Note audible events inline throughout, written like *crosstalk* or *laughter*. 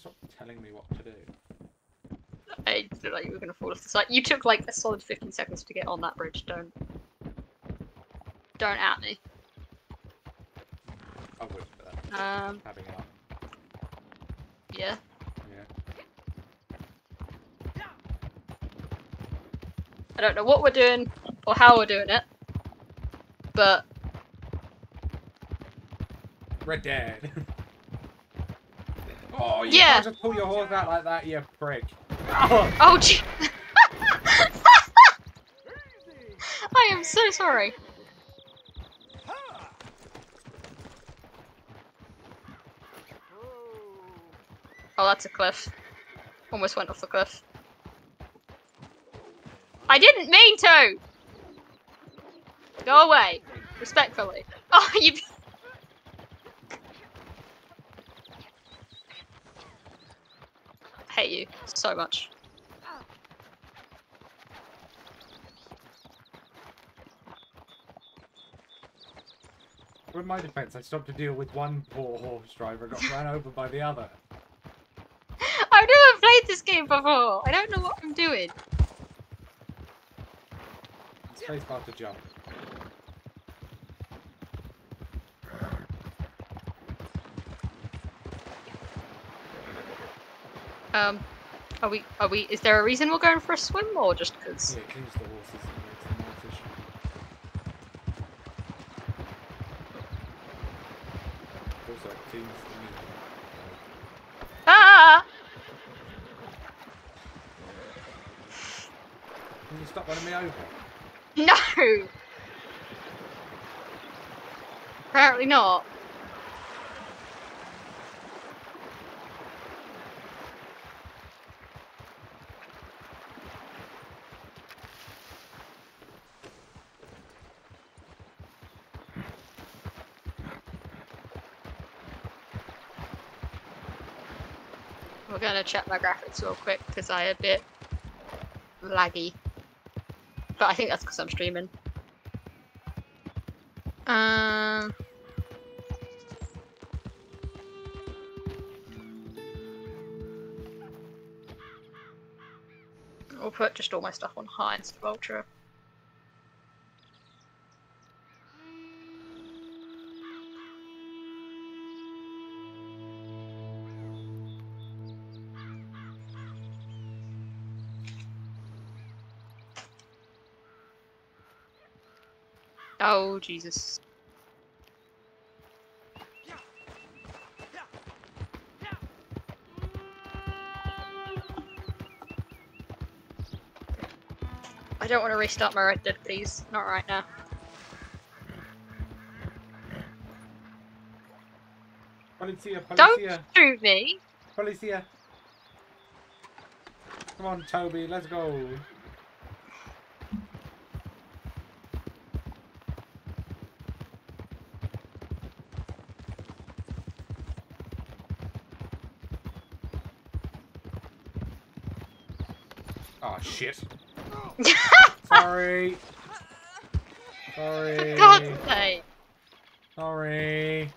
stop telling me what to do? I feel like you were gonna fall off the side. You took like a solid 15 seconds to get on that bridge. Don't. Don't at me. I would for that. Um. Having it up. Yeah. Yeah. I don't know what we're doing or how we're doing it, but Red Dead. *laughs* oh, you Yeah. can't just pull your horse out like that, you prick. Oh, *laughs* oh gee. *laughs* I am so sorry. Oh, that's a cliff. Almost went off the cliff. I didn't mean to! Go away. Respectfully. *laughs* Oh, you. I hate you so much. in my defense, I stopped to deal with one poor horse driver and got run *laughs* over by the other. I've never played this game before. I don't know what I'm doing. Spacebar to jump. Um, are we? Are we? Is there a reason we're going for a swim, or just because? Yeah, it the horses and makes them more efficient. Also, it cleans the meat. Ah! Can you stop running me over? No. Apparently not. Gonna check my graphics real quick because I a bit laggy. But I think that's because I'm streaming. Um. I'll put just all my stuff on high instead of ultra. Oh, Jesus. I don't want to restart my Red Dead, please. Not right now. Policia, Don't shoot me! policia. Come on, Toby, let's go. Oh shit. *laughs* Sorry. Sorry. For God's sake! Sorry.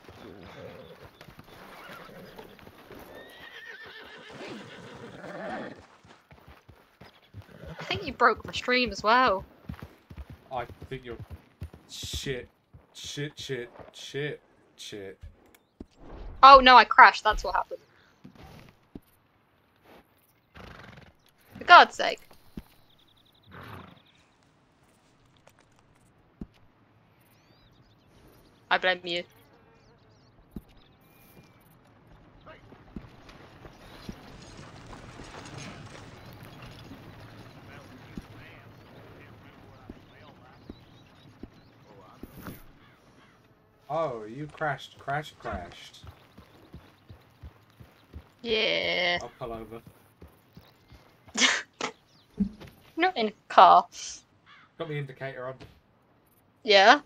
I think you broke my stream as well. I think you're shit, shit, shit, shit, shit. Oh no, I crashed. That's what happened. For God's sake. I blame you. Oh, you crashed, crash, crashed. Yeah. I'll pull over. *laughs* Not in a car. Got the indicator on. Yeah.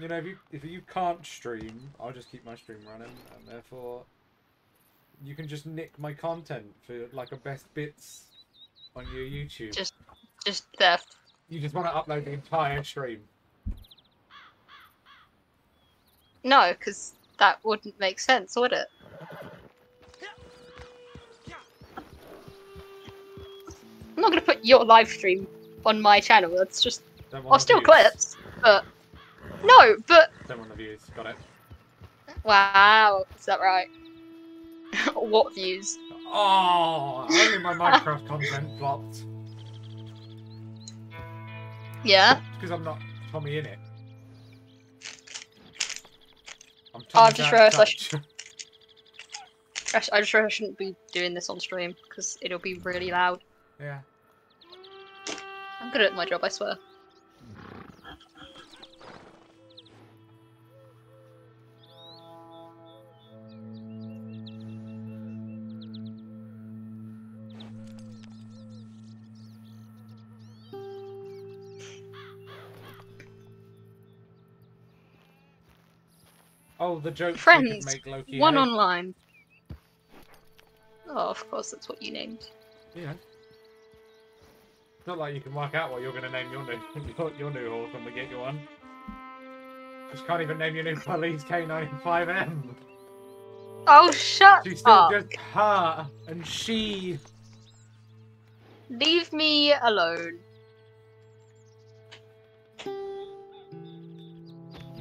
You know, if you if you can't stream, I'll just keep my stream running, and therefore you can just nick my content for like a best bits on your YouTube. Just just theft. You just want to upload the entire stream. No, because that wouldn't make sense, would it? I'm not gonna put your live stream on my channel. That's just I'll still clips, but no, but Don't want the views. Got it. wow, is that right? *laughs* what views? Oh, only my *laughs* Minecraft content flopped. Yeah. because I'm not TommyInnit. I'm Oh, Tommy I've just realised I Touch. I, just really shouldn't be doing this on stream because it'll be really loud. Yeah. I'm good at my job, I swear. The joke we Friends, make Loki. One hate. online. Oh, of course, that's what you named. Yeah. It's not like you can work out what you're going to name your new *laughs* your, your new horse when we get you one. Just can't even name your new police K95M. Oh, shut She's still up! just her and she. Leave me alone.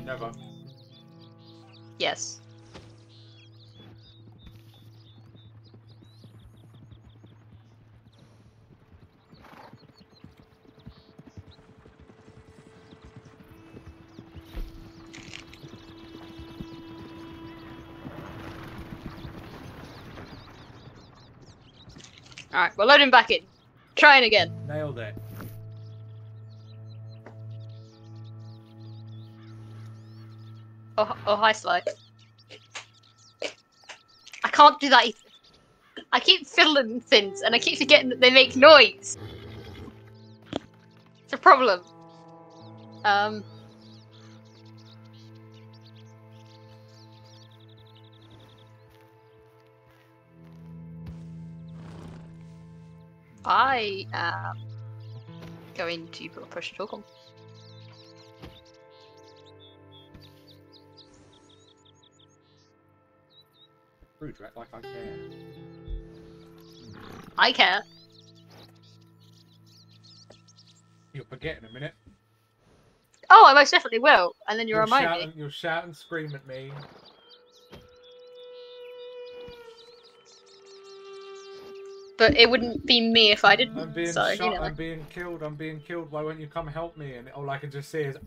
Never. Yes. Alright, we're loading back in. Trying again. Nailed it. Oh, oh hi, Sly. I can't do that either. I keep fiddling things and I keep forgetting that they make noise. It's a problem. Um. I am going to put a push talk on. Rude, right? Like I care. I care. You'll forget in a minute. Oh, I most definitely will. And then you You'll remind shout me. And, you'll shout and scream at me. But it wouldn't be me if I didn't. I'm being so, shot. you know. I'm being killed. I'm being killed. Why won't you come help me? And all I can just see is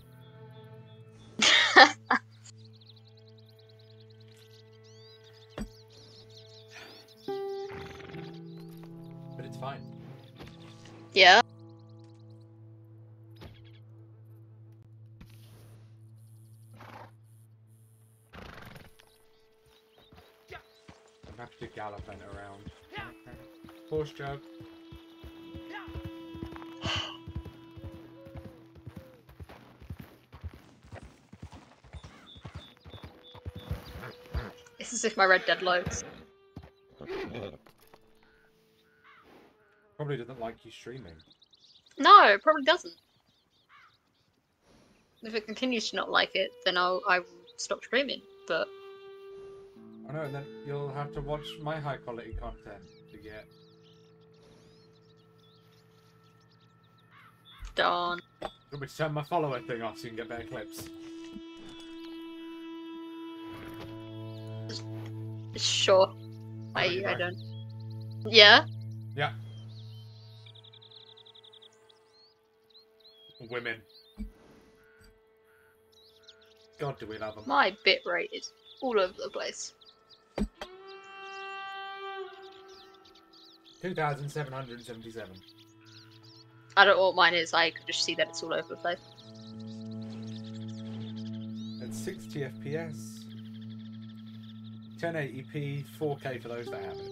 Horse joke. It's as if my Red Dead loads. Probably doesn't like you streaming. No, probably doesn't. If it continues to not like it, then I'll I will stop streaming. But I know, and then you'll have to watch my high quality content to get. Darn. Want me turn my follower thing off so you can get better clips? Sure. I don't. Yeah. Yeah. Women. God, do we love them? My bit rate is all over the place. 2,777. I don't know what mine is. I could just see that it's all over the place. At 60 FPS. 1080p, 4K for those that have it.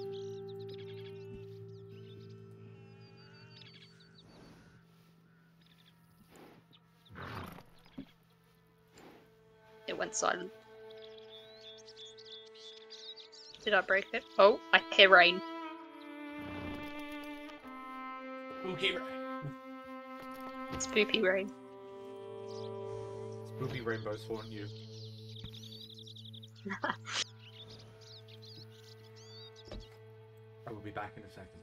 It went silent. Did I break it? Oh, I hear rain. Spooky, Spoopy rain. spooky rainbows haunt you. I will be back in a second.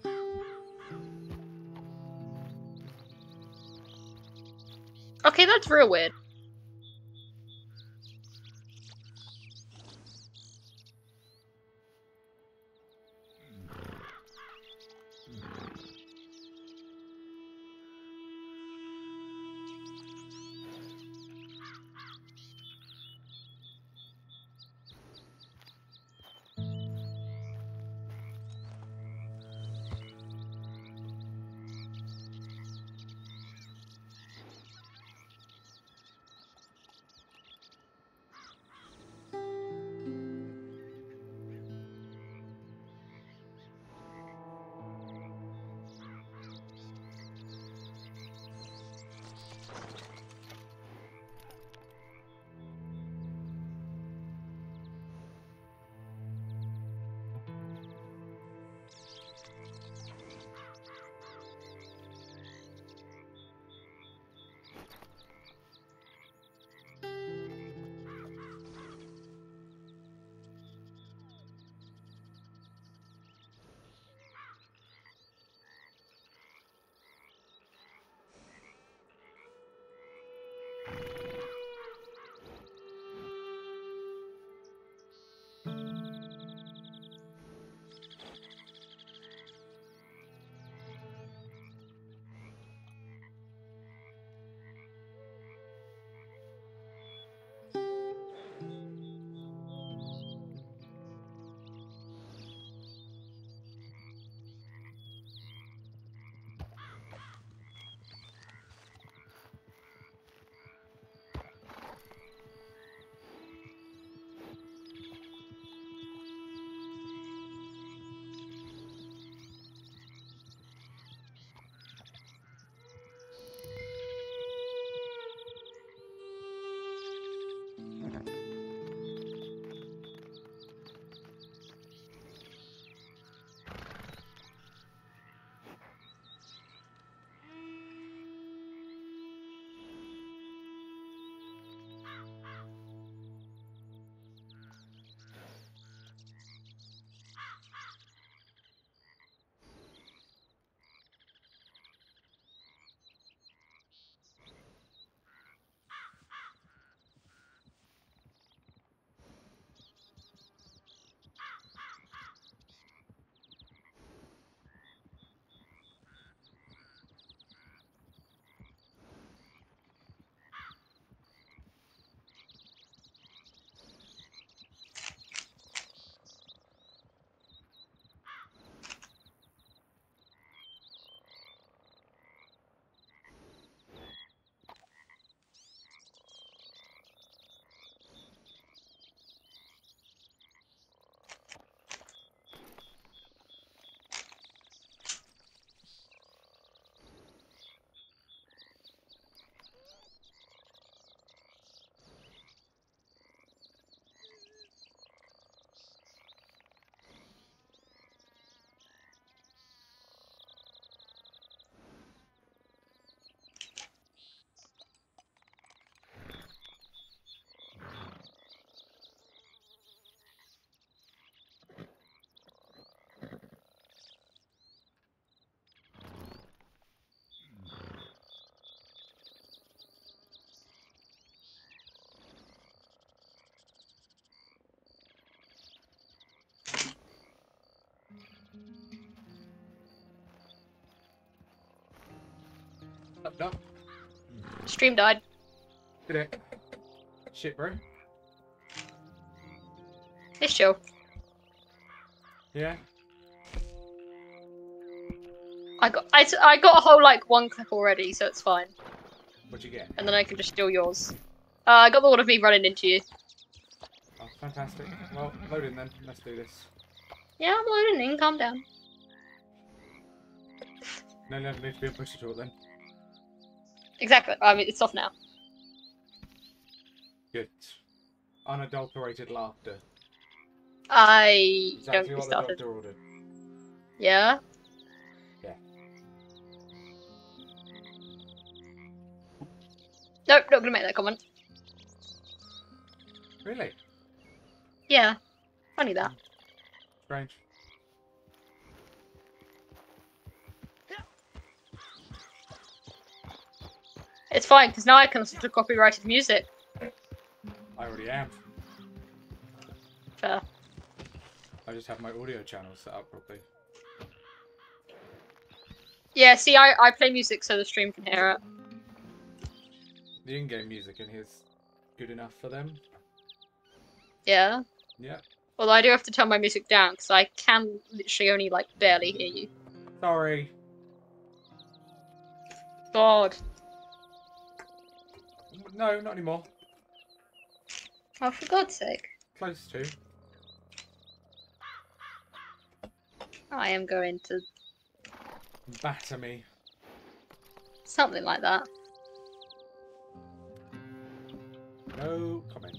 Okay, that's real weird. No, Stream died. did it? Shit, bro. This chill. Yeah. I got I, I got a whole like one clip already, so it's fine. What'd you get? And then I can just steal yours. Uh, I got the one of me running into you. Oh, fantastic. Well, load in then. Let's do this. Yeah, I'm loading in. Calm down. No, no, need to be a push to talk then. Exactly. I mean, it's off now. Good. Unadulterated laughter. I don't get the started. Yeah. Yeah. Nope, not gonna make that comment. Really? Yeah. Funny that. Strange. It's fine because now I can listen to copyrighted music. I already am. Fair. I just have my audio channel set up properly. Yeah. See, I I play music so the stream can hear it. The in-game music in here's good enough for them. Yeah. Yeah. Although I do have to turn my music down because I can literally only like barely hear you. Sorry. God. No, not anymore. Oh, for God's sake. Close to. I am going to Batter me. something like that. No comment.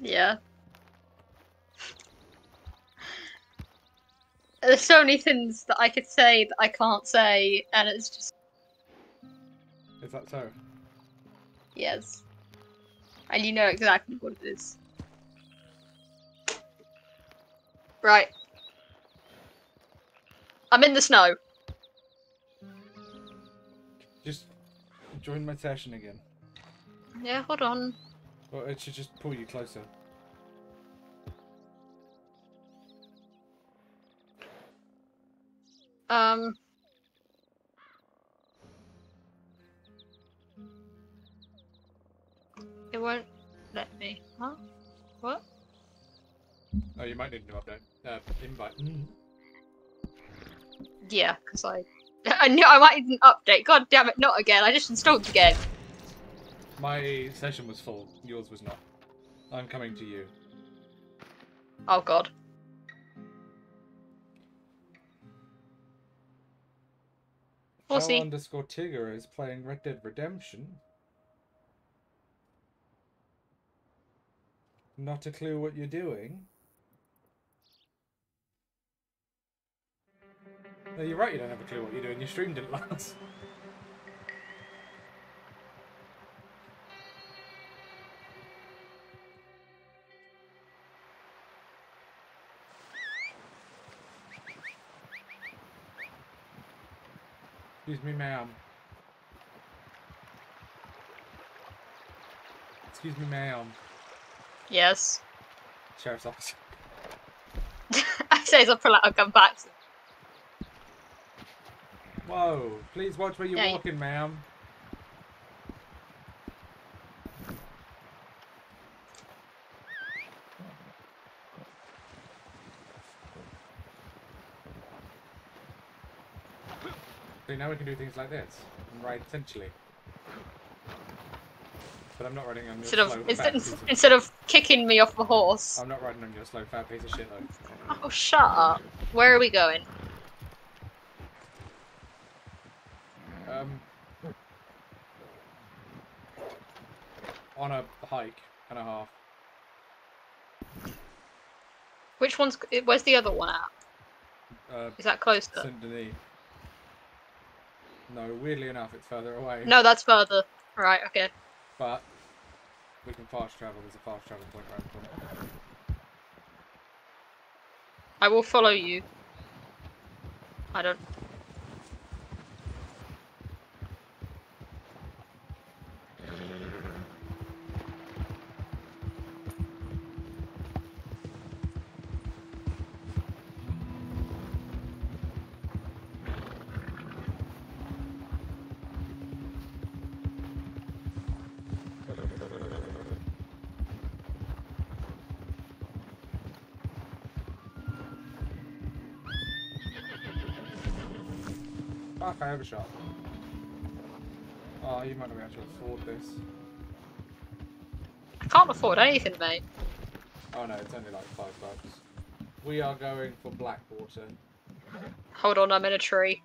Yeah. There's so many things that I could say that I can't say, and it's just Is that so? yes. And you know exactly what it is. Right. I'm in the snow. Just join my session again. Yeah, hold on. Well, it should just pull you closer. Um. It won't let me. Huh? What? Oh, you might need an update. Uh, invite. Mm. Yeah, because I. *laughs* I knew I might need an update. God damn it, not again. I just installed the game. My session was full. Yours was not. I'm coming to you. Oh god. We'll see. underscore Tigger is playing Red Dead Redemption. Not a clue what you're doing. No, you're right, you don't have a clue what you're doing. Your stream didn't *laughs* last. Excuse me, ma'am. Excuse me, ma'am. Yes. Sheriff's officer. *laughs* I say pull out, I'll come back. Whoa! Please watch where you're Yeah, you- walking, ma'am. Now we can do things like this. And ride essentially. But I'm not riding on your Instead of slow, fat instead, piece of... instead of kicking me off the horse. I'm not riding on your slow fat piece of shit though. Oh, shut up. Where are we going? Um, on a hike and a half. Which one's? Where's the other one at? Uh, Is that closer? Saint Denis. No, weirdly enough, it's further away. No, that's further. Right. Okay. But we can fast travel. There's a fast travel point around the corner. I will follow you. I don't. Fuck, I overshot. Oh, you might not be able to afford this. I can't afford anything, mate. Oh no, it's only like five bucks. We are going for Blackwater. Hold on, I'm in a tree.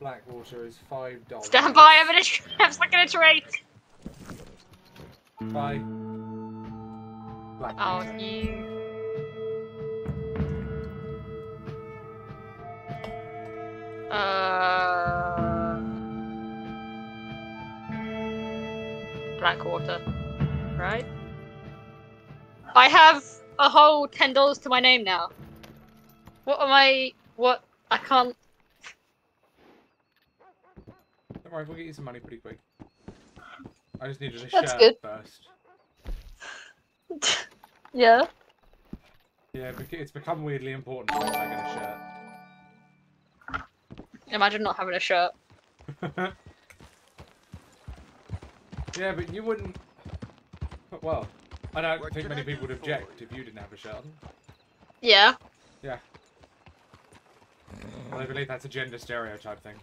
Blackwater is five dollars. Stand by, I'm in a tree. *laughs* I'm stuck in a tree. Bye. Oh, you. Blackwater, right? I have a whole ten dollars to my name now. What am I? What? I can't. Don't worry, we'll get you some money pretty quick. I just needed a That's shirt good. first. *laughs* yeah. Yeah, it's become weirdly important for me I get a Imagine not having a shirt. *laughs* shirt. yeah, but you wouldn't. Well, I don't What think many I people would object you? if you didn't have a shirt. Yeah. Yeah. Well, I believe that's a gender stereotype thing.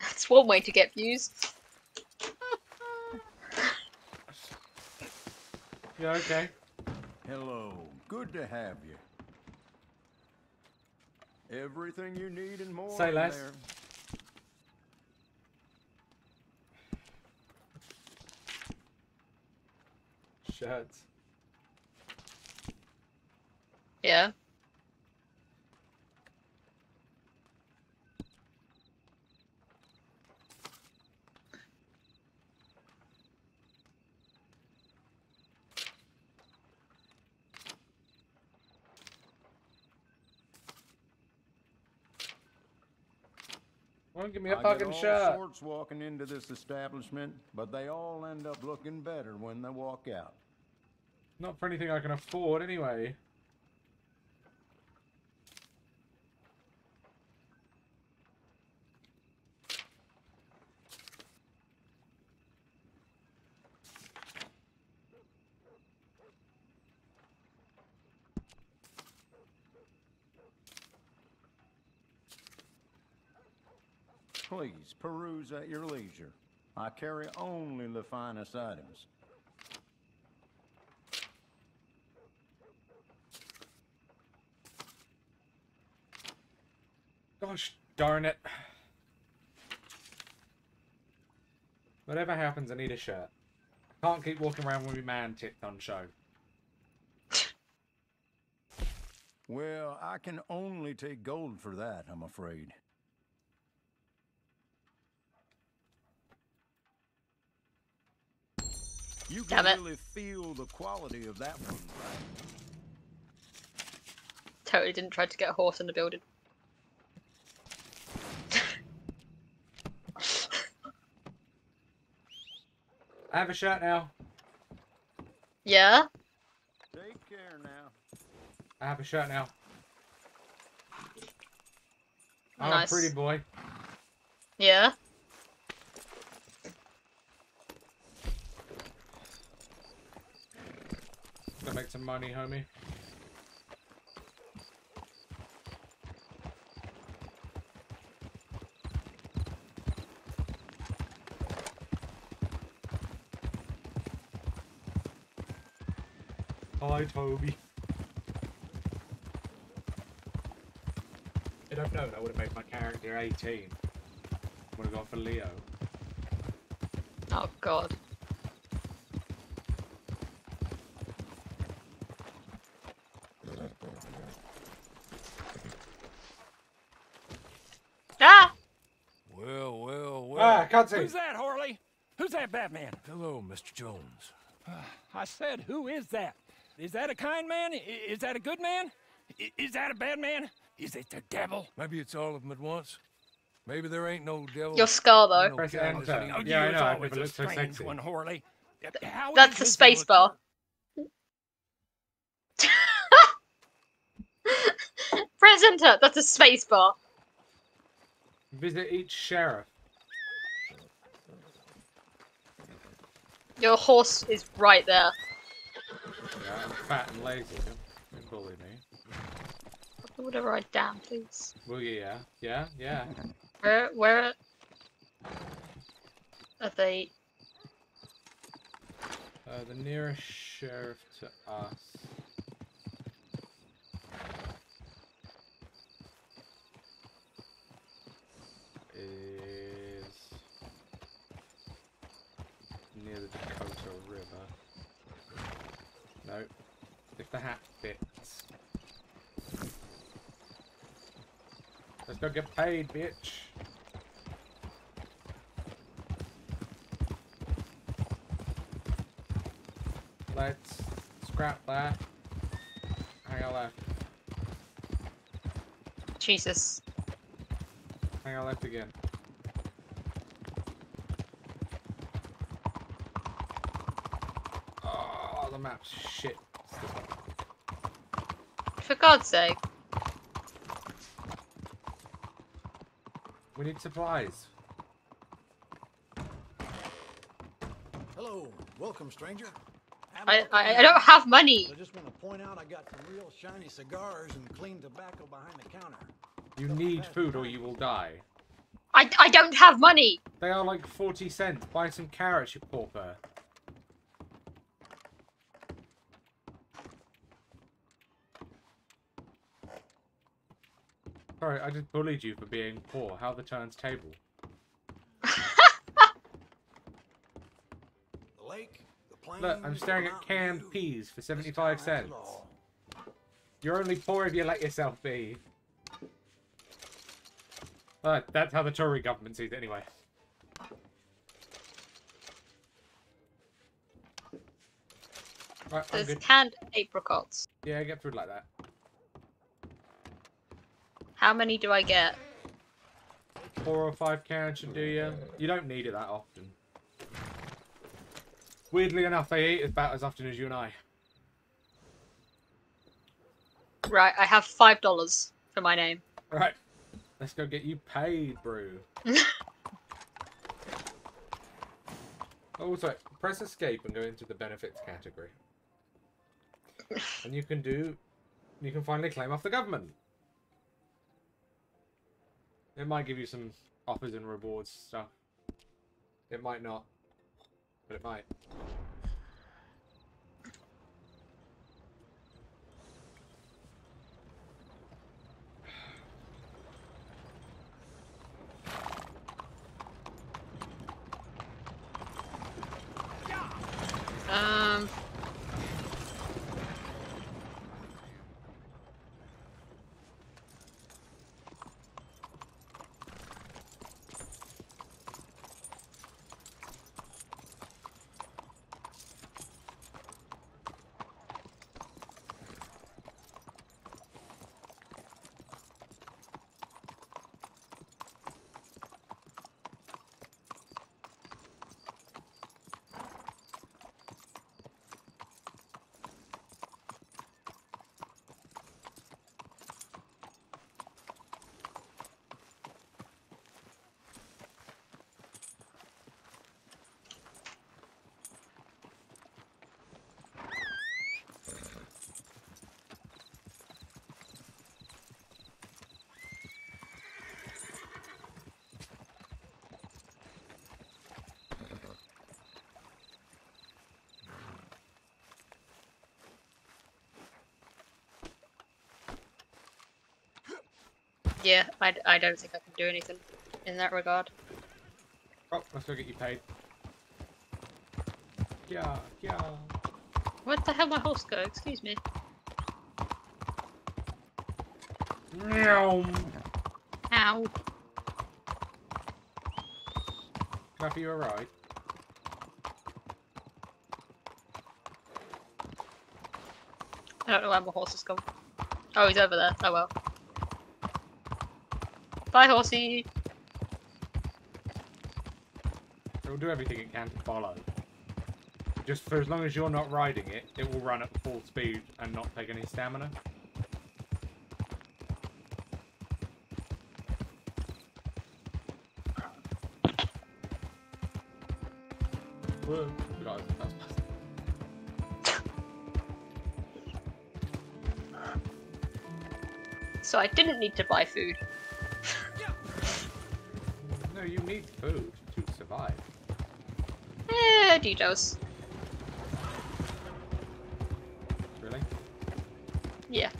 That's one way to get views. *laughs* Yeah, okay. Hello. Good to have you. Everything you need and more. Say less. there. Shirts. Yeah. Won't give me a I fucking get all shirt. sorts walking into this establishment, but they all end up looking better when they walk out. Not for anything I can afford, anyway. Please peruse at your leisure. I carry only the finest items. Gosh darn it. Whatever happens, I need a shirt. Can't keep walking around with my man tipped on show. Well, I can only take gold for that, I'm afraid. You can Damn it. really feel the quality of that one, right? Totally didn't try to get a horse in the building. I have a shot now. Yeah. Take care now. I have a shot now. I'm Nice. a pretty boy. Yeah. Gonna make some money, homie. Hi, Toby. I don't know. That would have made my character 18. I Would have gone for Leo. Oh god. Ah! Well, well, well. Ah, cutscene. Who's that, Harley? Who's that Batman? Hello, Mr. Jones. I said, who is that? Is that a kind man? Is that a good man? Is that a bad man? Is it the devil? Maybe it's all of them at once. Maybe there ain't no devil. Your skull, though. no Press kindness enter. in Oh. Yeah, I know, was I always never a looked so sexy. one, Harley. How That's the space bar. *laughs* Press enter. That's a space bar. Visit each sheriff. Your horse is right there. I'm fat and lazy. Don't, bully me. Whatever I damn, please. Well, yeah, yeah, yeah. Where, where are they? Uh, the nearest sheriff to us. Is near the Dakota River. No, if the hat fits. Let's go get paid, bitch. Let's scrap that. Hang on left. Jesus. Hang on left again. Oh, the map's shit. For God's sake. We need supplies. Hello, welcome, stranger. I, I, I don't have money. I just want to point out I got some real shiny cigars and clean tobacco behind the counter. You need food or you will die. I, I don't have money. They are like 40 cents. Buy some carrots, you pauper. Sorry, I just bullied you for being poor. How the turns table. The lake, the plains. Look, I'm the staring at canned view. peas for 75 town has it cents. You're only poor if you let yourself be. Alright, that's how the Tory government sees it anyway. Right, There's canned apricots. Yeah, get food like that. How many do I get? Four or five cans should do you. You don't need it that often. Weirdly enough, they eat about as often as you and I. Right, I have five dollars for my name. Right, let's go get you paid, brew. also, *laughs* oh, press escape and go into the benefits category. And you can do, you can finally claim off the government. It might give you some offers and rewards stuff. It might not, but it might. Yeah, I, I don't think I can do anything in that regard. Oh, let's go get you paid. Yeah, yeah. Where the hell my horse go? Excuse me. Meow. Ow. Can I you a ride? I don't know where my horse has gone. Oh, he's over there. Oh well. Bye, horsey. It will do everything it can to follow. Just for as long as you're not riding it, it will run at full speed and not take any stamina. Whoa, guys, that's So I didn't need to buy food. Food to survive. Eh, Ditos. Really? Yeah.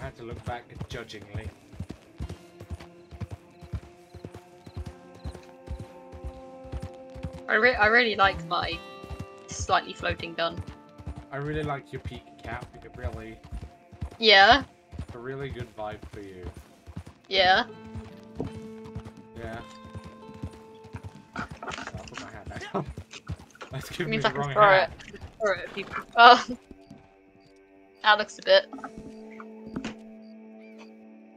I had to look back judgingly. I, re- I really like my slightly floating gun. I really like your peak cap. It really, Yeah, a really good vibe for you. yeah. Yeah. That's It giving me means I the can wrong throw it. hat. Throw it at people. Oh. That looks a bit.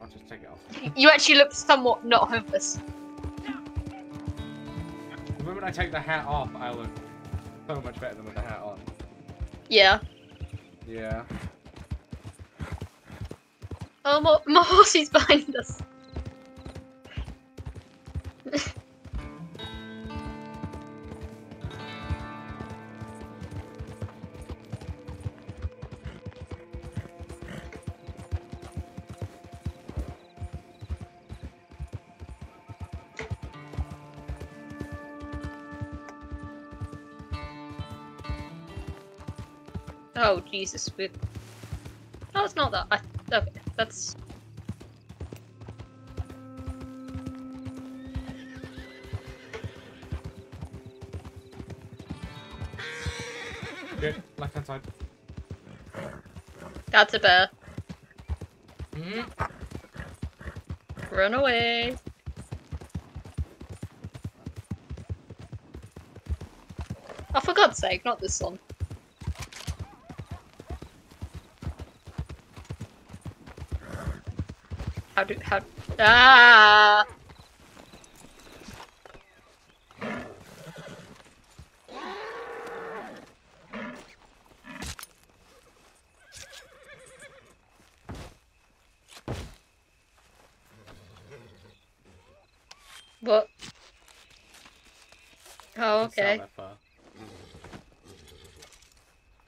I'll just take it off. You actually look somewhat not homeless. The moment I take the hat off, I look so much better than with the hat on. Yeah. Yeah. Oh, more, more horses behind us. Oh Jesus! We. No, it's not that. I. That's. Good. Left hand side. That's a bear. Mm. Run away. Oh, for God's sake, not this one. How do how? Ah! What? Oh, It's not okay. that far.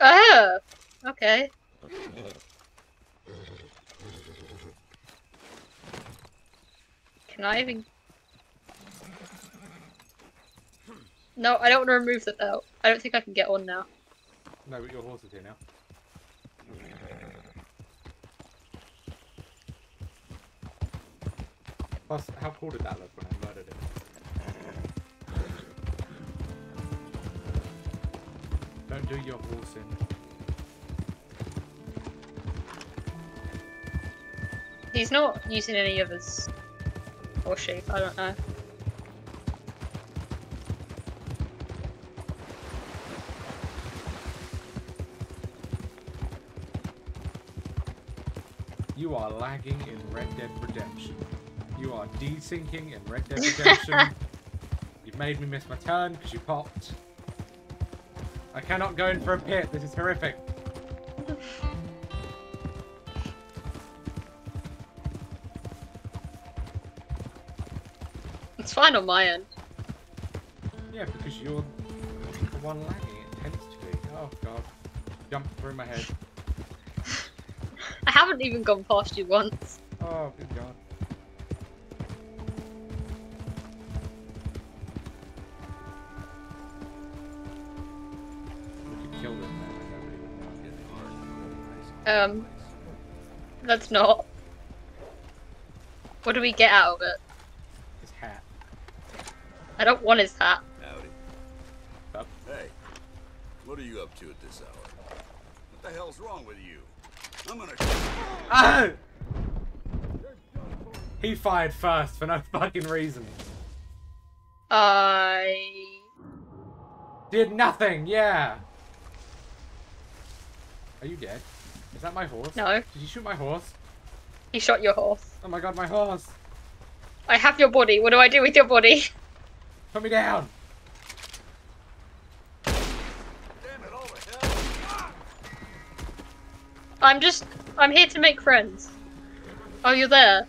Oh, okay. Can I even? No, I don't want to remove the belt. I don't think I can get on now. No, but your horse is here now. Plus, how cool did that look when I murdered it? Don't do your horse in. He's not using any of his or she. I don't know. You are lagging in Red Dead Redemption. You are desyncing in Red Dead Redemption. *laughs* You've made me miss my turn because you popped. I cannot go in for a pit. This is horrific. It's fine on my end. Yeah, because you're the one lagging. It tends to be. Oh god. Jump through my head. I haven't even gone past you once. Oh good god. We could kill them now and nobody would know. Um, that's not. What do we get out of it? His hat. I don't want his hat. Howdy. Up. Hey, what are you up to at this hour? What the hell's wrong with you? Oh! He fired first for no fucking reason. I. Did nothing, yeah. Are you dead? Is that my horse? No. Did you shoot my horse? He shot your horse. Oh my god, my horse! I have your body. What do I do with your body? Put me down! damn it all to hell! I'm just. I'm here to make friends. Oh, you're there.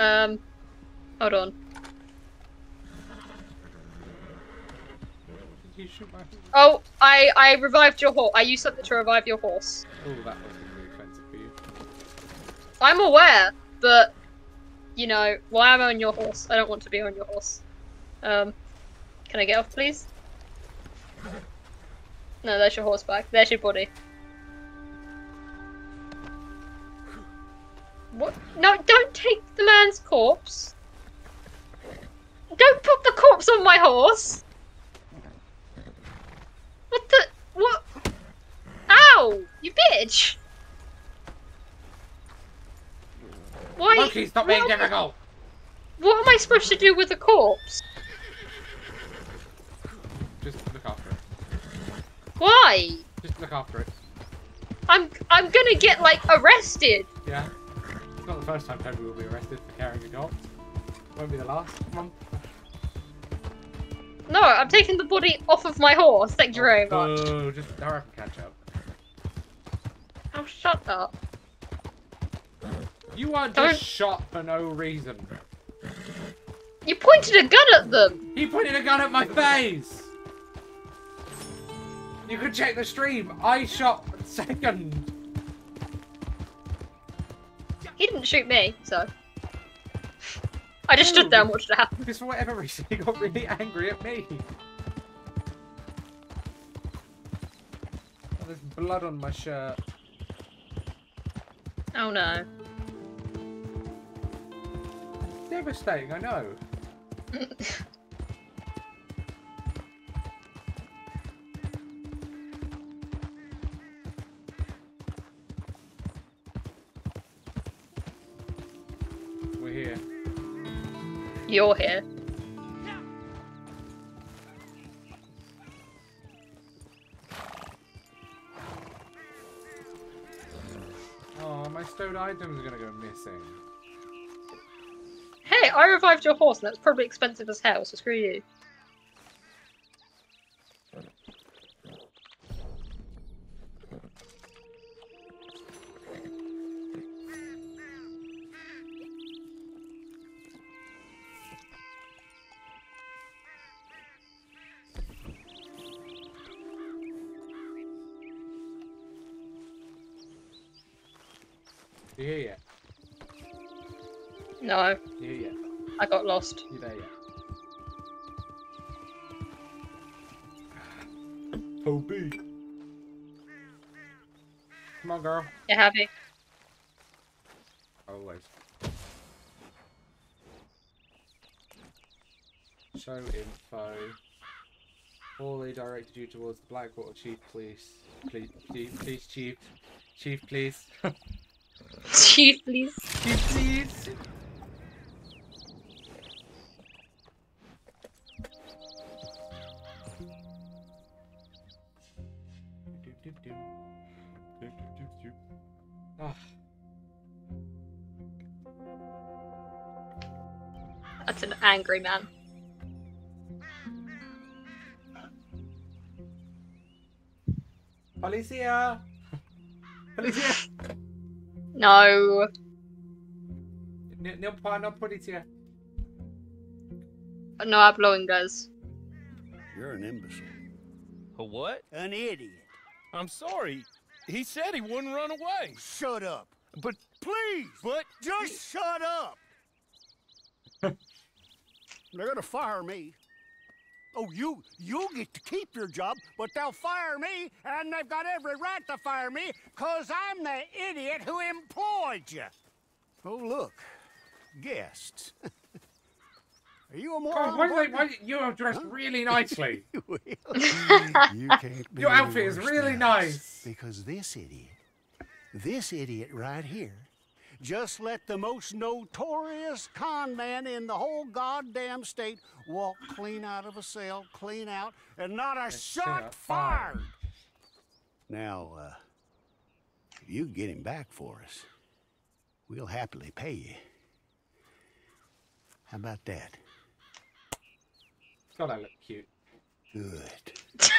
Um. Hold on. Did you shoot my horse? Oh, I I revived your horse. I used something to revive your horse. Oh, that was be expensive for you. I'm aware, but you know, why am I on your horse? I don't want to be on your horse. Um, can I get off, please? No, there's your horseback. There's your body. What? No, don't take the man's corpse. Don't put the corpse on my horse. What the? What? Ow! You bitch! Why? Monkey, stop being what am I- difficult! What am I supposed to do with the corpse? Just look after it. Why? Just look after it. I'm I'm gonna get like arrested. Yeah. It's not the first time Toby will be arrested for carrying a dog. Won't be the last. Come on. No, I'm taking the body off of my horse. Thank you very much. Oh, just hurry up catch up. Oh, shut up. You are just Don't- shot for no reason. You pointed a gun at them. He pointed a gun at my face! You can check the stream. I shot second. He didn't shoot me, so. I just stood there and watched it happen. Because for whatever reason, he got really angry at me. Oh, there's blood on my shirt. Oh no. Devastating, I know. *laughs* here. You're here. Oh, my stowed items are gonna go missing. Hey, I revived your horse, and that's probably expensive as hell, so screw you. You here yet? No, You here yet? I got lost. You there yet? Toby. Come on, girl. You happy? Always. Show info. Poorly directed you towards the Blackwater Chief Police. Please, chief, please, Chief. Chief, please. *laughs* Chief, please. Chief, please. Ah, That's an angry man. Policia! Policia! No. No, no, pa, no policia. No hablo inglés. You're an imbecile. A what? An idiot. I'm sorry. He said he wouldn't run away. Shut up. But Please. but Just shut up. *laughs* They're gonna fire me. Oh, you you get to keep your job, but they'll fire me, and they've got every right to fire me, cause I'm the idiot who employed you. Oh, look, guests. *laughs* Are you a moron? God, why, do they, why you are dressed really *laughs* nicely. Well, you can't *laughs* be Your outfit is really nice. Because this idiot, this idiot right here, just let the most notorious con man in the whole goddamn state walk clean out of a cell, clean out, and not a shot shot fired. fired. Now, uh, if you can get him back for us, we'll happily pay you. How about that? God, I look cute. Good. *laughs*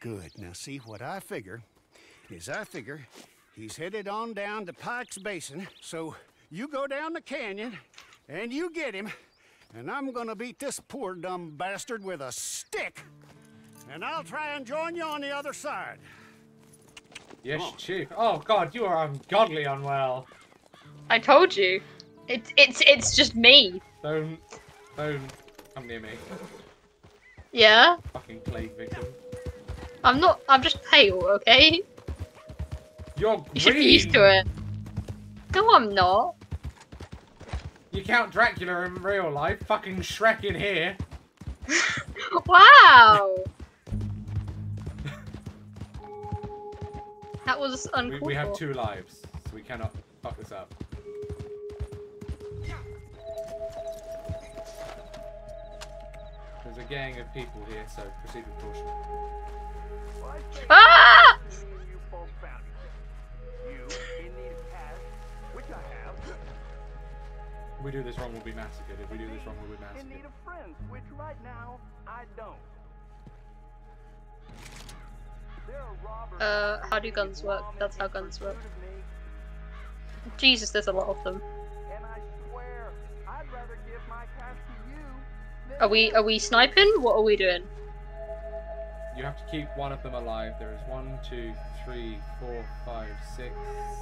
Good. Now, see, what I figure is I figure he's headed on down to Pike's Basin, so you go down the canyon and you get him, and I'm gonna beat this poor dumb bastard with a stick, and I'll try and join you on the other side. Yes, Come. Chief. Oh God, you are ungodly unwell. I told you. It's it's it's just me. Don't, don't come near me. Yeah. Fucking plague victim. I'm not. I'm just pale. Okay. You're You should be used to it. No, I'm not. You count Dracula in real life. Fucking Shrek in here. *laughs* Wow. *laughs* that was We, we have two lives, so we cannot fuck this up. There's a gang of people here, so proceed with caution. Ah! We do this wrong, we'll be massacred. If we do this wrong, we'll be In massacred. need of friends, which right now I don't. There are robbers Uh, how do guns work? That's how guns work. Jesus, there's a lot of them. And I swear, I'd rather give my cash to you Are we are we sniping? What are we doing? You have to keep one of them alive. There is one, two, three, four, five, six,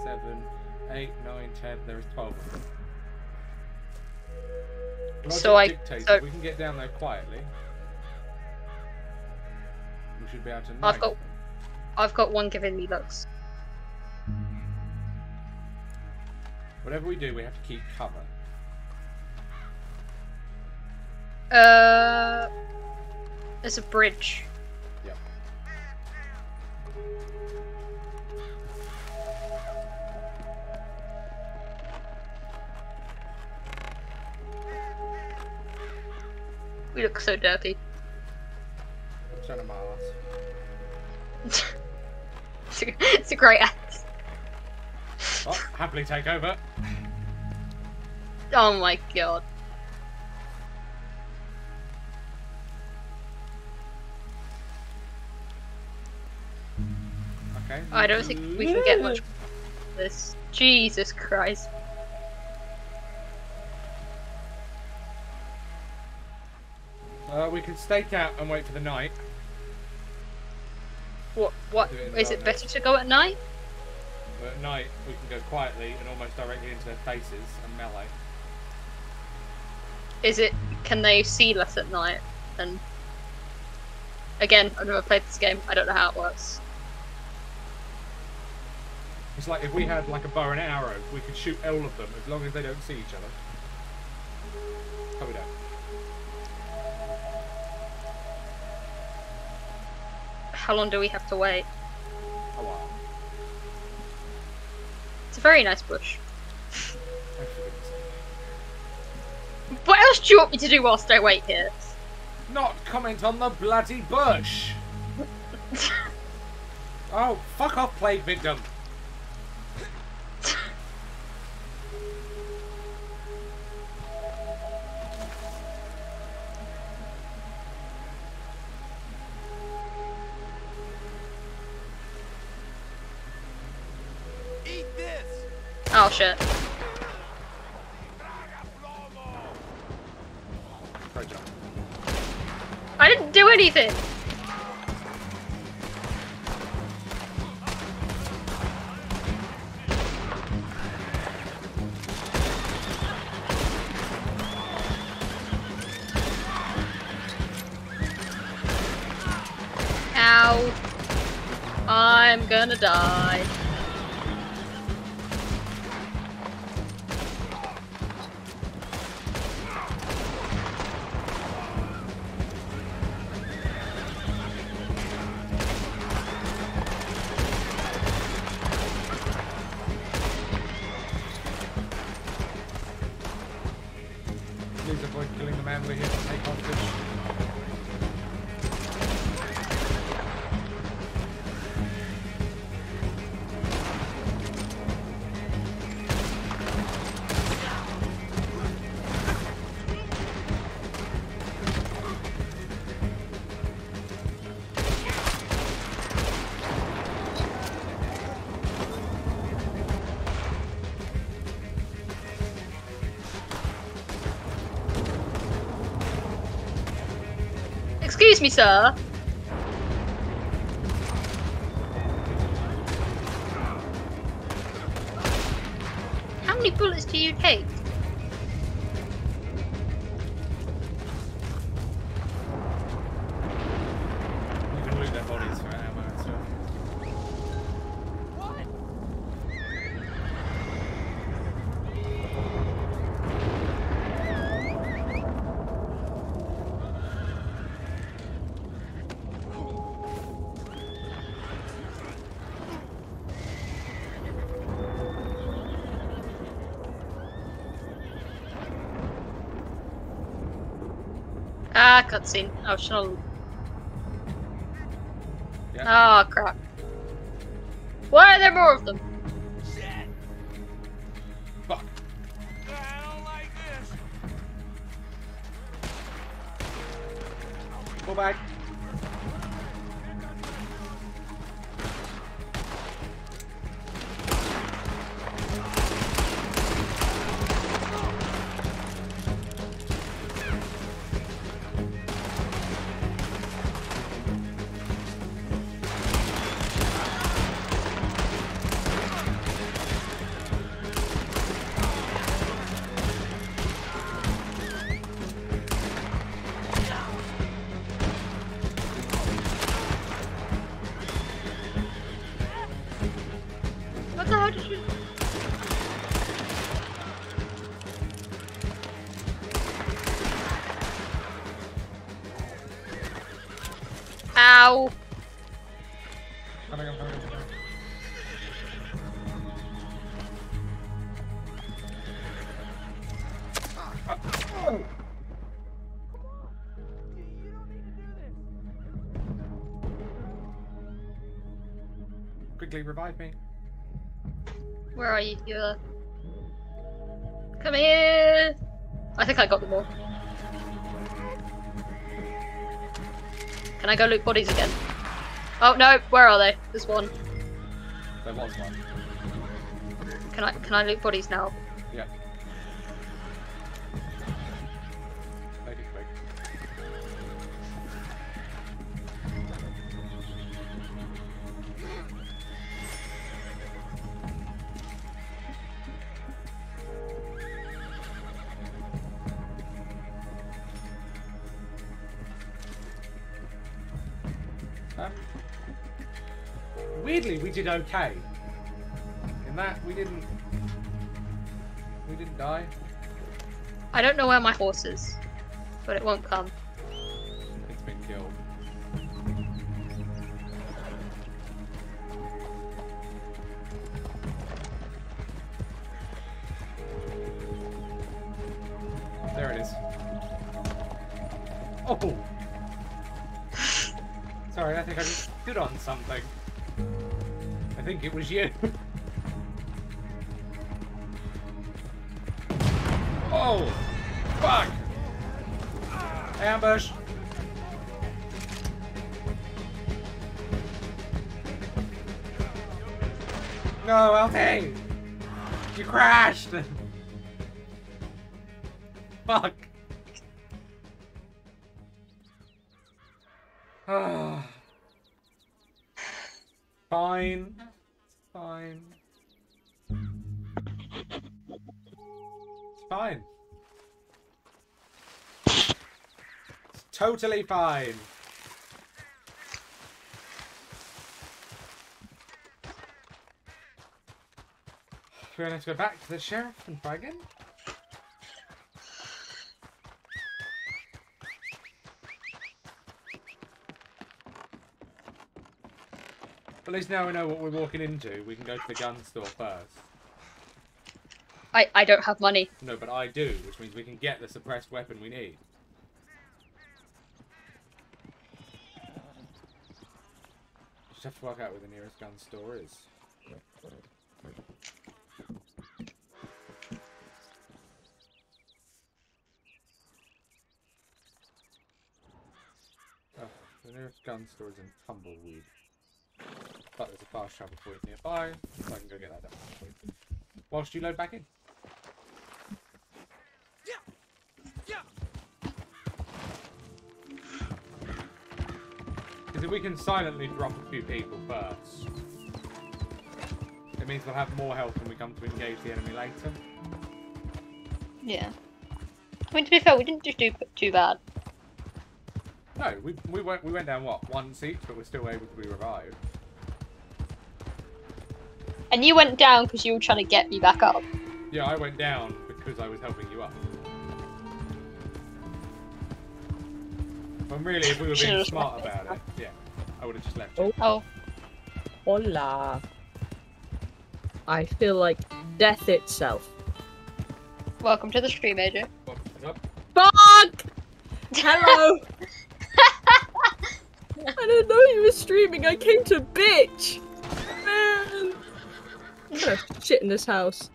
seven, eight, nine, ten. There is twelve of them. So I- so- we can get down there quietly. We should be able to. I've got- I've got one giving me looks. Whatever we do, we have to keep cover. Uh, there's a bridge. Yep. We look so dirty. Turn of my ass. it's, a, it's a great act. Oh, happily take over. Oh my god. Okay. I don't think we can get much this. Jesus Christ. Uh, we can stake out and wait for the night. What? What? Is it better to go at night? But at night, we can go quietly and almost directly into their faces and melee. Is it? Can they see less at night? And again, I've never played this game. I don't know how it works. It's like if we had like a bow and arrow, we could shoot all of them as long as they don't see each other. We don't. How long do we have to wait? A while. It's a very nice bush. For goodness sake. What else do you want me to do whilst I wait here? Not comment on the bloody bush! *laughs* oh, fuck off, plague victim! Oh shit. I didn't do anything! Ow. I'm gonna die. Excuse me, sir. How many bullets do you take? Cutscene. Trying to. Yeah. Ah, crap. Why are there more of them? Quickly revive me. Where are you? Come here! I think I got them all. Can I go loot bodies again? Oh no, where are they? There's one. There was one. Can I can I loot bodies now? Did okay. In that, we didn't. We didn't die. I don't know where my horse is, but it won't come. I totally fine. We're have to go back to the sheriff and try again. At least now we know what we're walking into. We can go to the gun store first. I I don't have money. No, but I do, which means we can get the suppressed weapon we need. Just have to work out where the nearest gun store is. Oh, the nearest gun store is in Tumbleweed. But there's a fast travel point nearby, so I can go get that done. Whilst you load back in. Because if we can silently drop a few people first, it means we'll have more health when we come to engage the enemy later. Yeah. I mean, to be fair, we didn't just do too bad. No, we, we went we went down what one seat, but we're still able to be revived. And you went down because you were trying to get me back up. Yeah, I went down because I was helping you up. When really, if we were being smart about it, yeah, I would have just left you. Oh, Hola. I feel like death itself. welcome to the stream, AJ. Fuck! *laughs* Hello! I didn't know you were streaming. I came to bitch! Man! Shit in this house.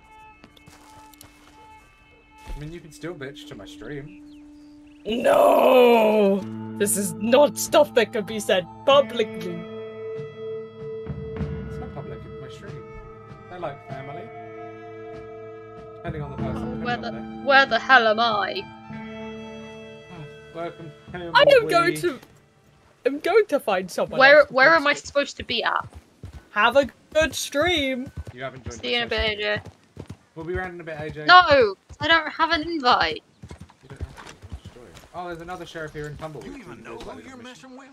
I mean, you can still bitch to my stream. No! This is not stuff that can be said publicly. It's not public, it's my stream. They're like family. Depending on the person. Oh, where the on where the hell am I? the day. Welcome home, I am boy. going to. I'm going to find someone. Where else where post am I supposed to be at? Have a good stream. You haven't joined See you in a my bit, AJ. We'll be around in a bit, AJ. No, I don't have an invite. You don't have to. Just join. Oh, there's another sheriff here in Tumbleweed. You even know does who you're mission. messing with?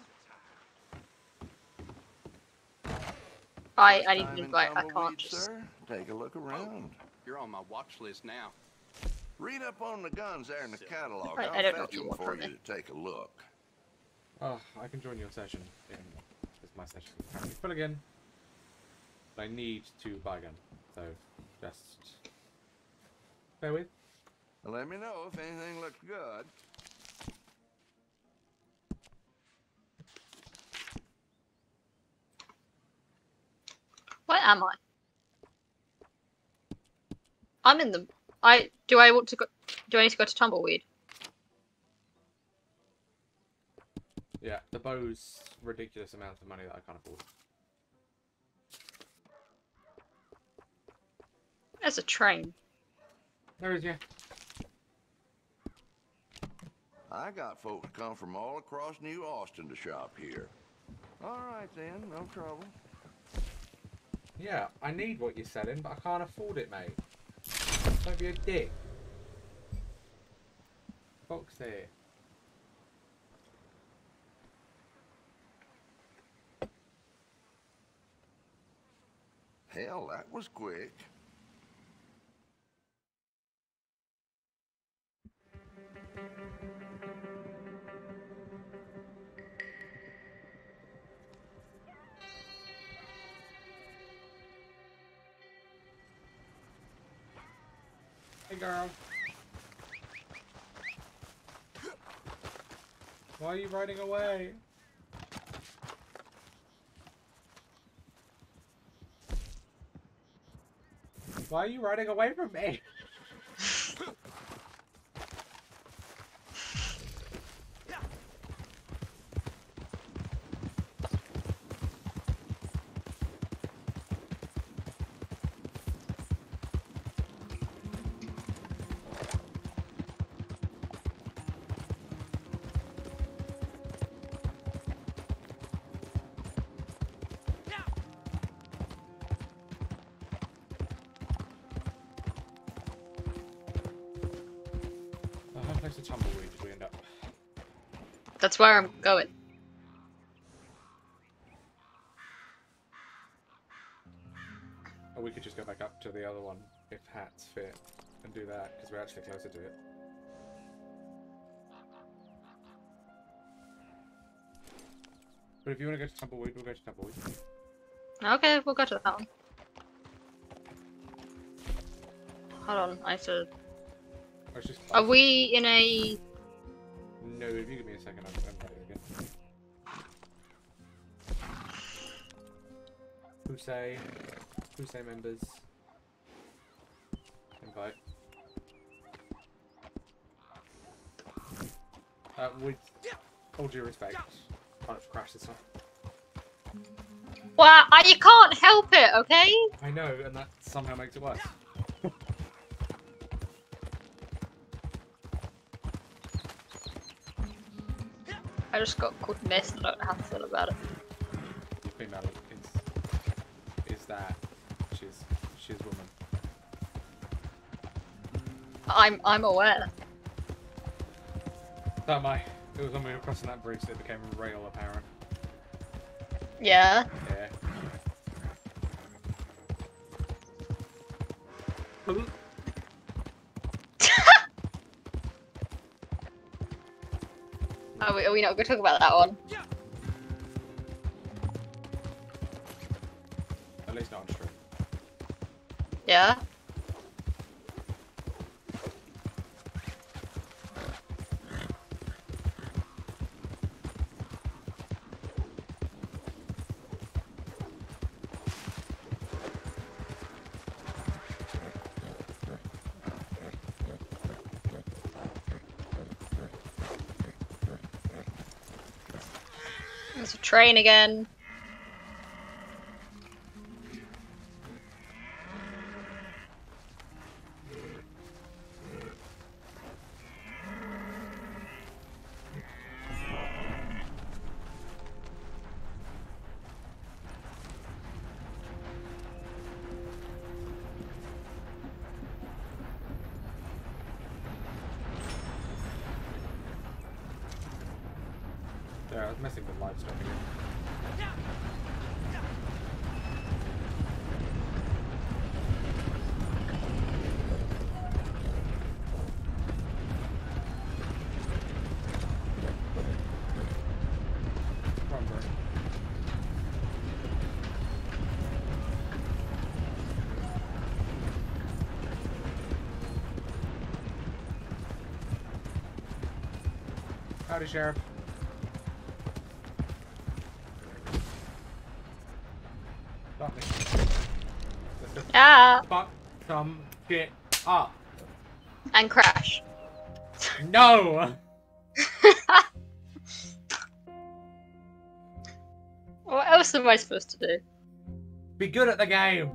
I I need Time an in invite. I can't Tumbleweed, just. Sir. Take a look oh. around. You're on my watch list now. Read up on the guns there in the catalog. I- I'll I don't know fetch what you 'em want for from you me. to take a look. Oh, I can join your session. In, it's my session. Apparently full again. But I need to buy a gun. So, just... Bear with. Let me know if anything looks good. Where am I? I'm in the. I do. I want to go. Do I need to go to Tumbleweed? Yeah, the bow's ridiculous amount of money that I can't afford. There's a train. There is, yeah. I got folks come from all across New Austin to shop here. All right then, no trouble. Yeah, I need what you're selling, but I can't afford it, mate. Don't be a dick. Fox there. Hell, that was quick. Girl. Why are you riding away? Why are you riding away from me? *laughs* where I'm going. Or we could just go back up to the other one if hats fit and do that because we're actually closer to it. But if you want to go to Tumbleweed, we'll go to Tumbleweed. Okay, we'll go to that one. Hold on, I have to. Or it's just Are we in a? No, if you give me a second, I'm, Who say? Who say members? Invite. Uh, with all due respect, I'll crash this one. Well, I, you can't help it, okay? I know, and that somehow makes it worse. I just got called miss. and I don't know how to feel about it. The female is is that she's she's woman. I'm I'm aware. That am I. It was when we were crossing that bridge that it became real apparent. Yeah. Yeah. *laughs* Are we, are we not going to talk about that one? At Yeah. There's a train again. Howdy, Sheriff. Stop me. Ah, Fuck some shit up. and crash. No! *laughs* What else am I supposed to do? Be good at the game.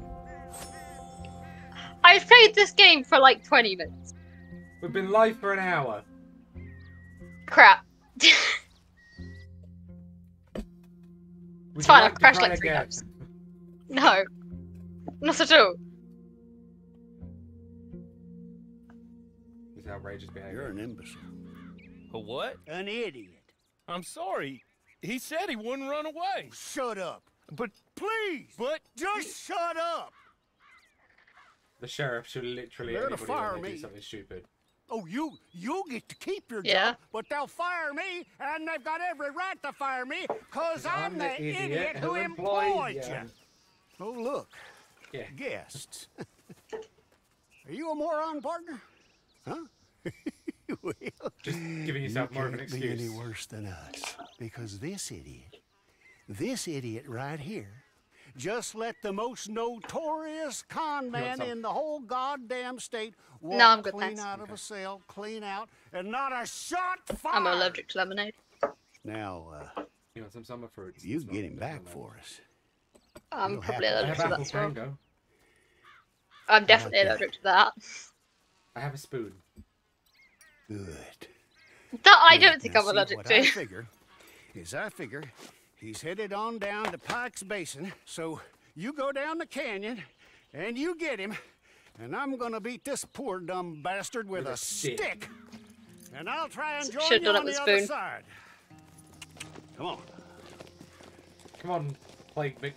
I've played this game for like 20 minutes. We've been live for an hour. Crap. Would you fine, like I've crashed like three times. no. Not at all. This outrageous behavior. You're an imbecile. A what? An idiot. I'm sorry. He said he wouldn't run away. Oh, shut up. But, Please. but, Just shut up. The sheriff should literally They're anybody fire when they do something stupid. Oh, you you get to keep your Yeah. job, but they'll fire me, and they've got every right to fire me, cause I'm, I'm the, the idiot, idiot who who employed employed you. Oh, look, Yeah. guests. *laughs* Are you a moron, partner? Huh? *laughs* well, Just giving yourself you more of an can't be any worse than us, because this idiot, this idiot right here, just let the most notorious con man in the whole goddamn state walk No, I'm good, clean thanks. out of a cell, clean out, and not a shot fired. I'm allergic to lemonade. Now, uh, You want some summer fruits? you It's can get him back doesn't for us. I'm You'll probably have to- allergic to that apple as well. tango. I'm definitely that. allergic to that. I have a spoon. Good. That I Good. don't think Now, I'm see, allergic what to. I *laughs* figure is I figure he's headed on down to Pike's Basin, so you go down the canyon and you get him, and I'm gonna beat this poor dumb bastard with, With a, a stick. stick. And I'll try and join Should've you on with the a other side. Come on. Come on, Plague Vic.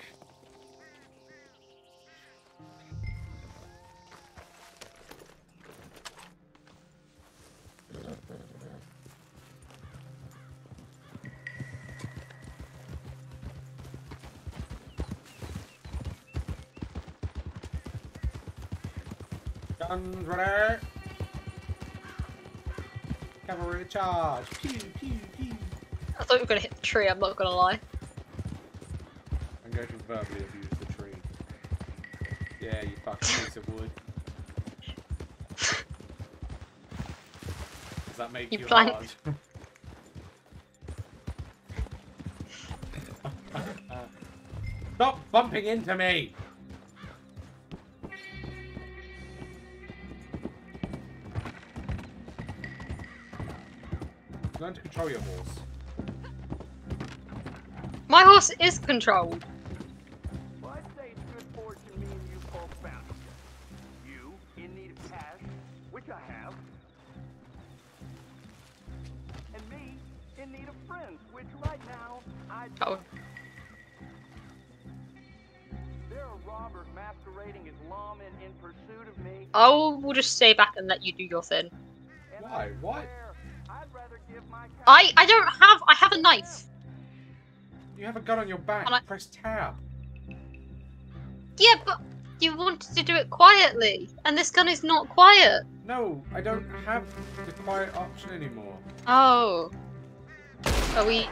Guns ready. Cavalry charge. Pew pew pew. I thought you were gonna hit the tree. I'm not gonna lie. I'm going to verbally abuse the tree. Yeah, you fucking *laughs* piece of wood. Does that make You you, plank- hard? *laughs* *laughs* Stop bumping into me! Learn to control your horse. My horse is controlled. Well, I'd say it's good fortune me and you folks found. You, in need of cash, which I have. And me, in need of friends, which right now, I Oh, There are robbers masquerading as lawmen in pursuit of me. I will just stay back and let you do your thing. Why? What? swear, I'd rather give my cash I I don't have. I have a knife. You have a gun on your back. I- Press tab. Yeah, but you wanted to do it quietly, and this gun is not quiet. No, I don't have the quiet option anymore. Oh. Are we?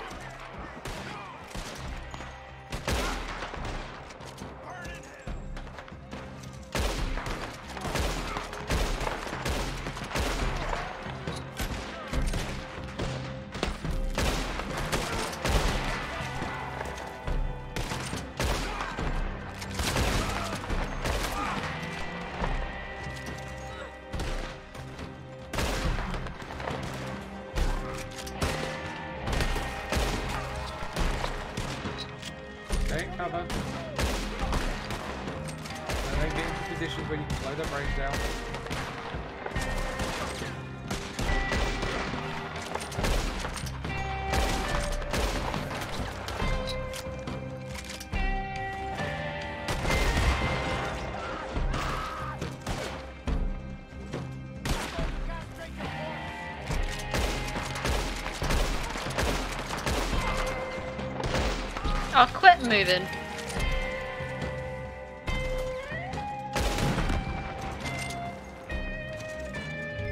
Moving.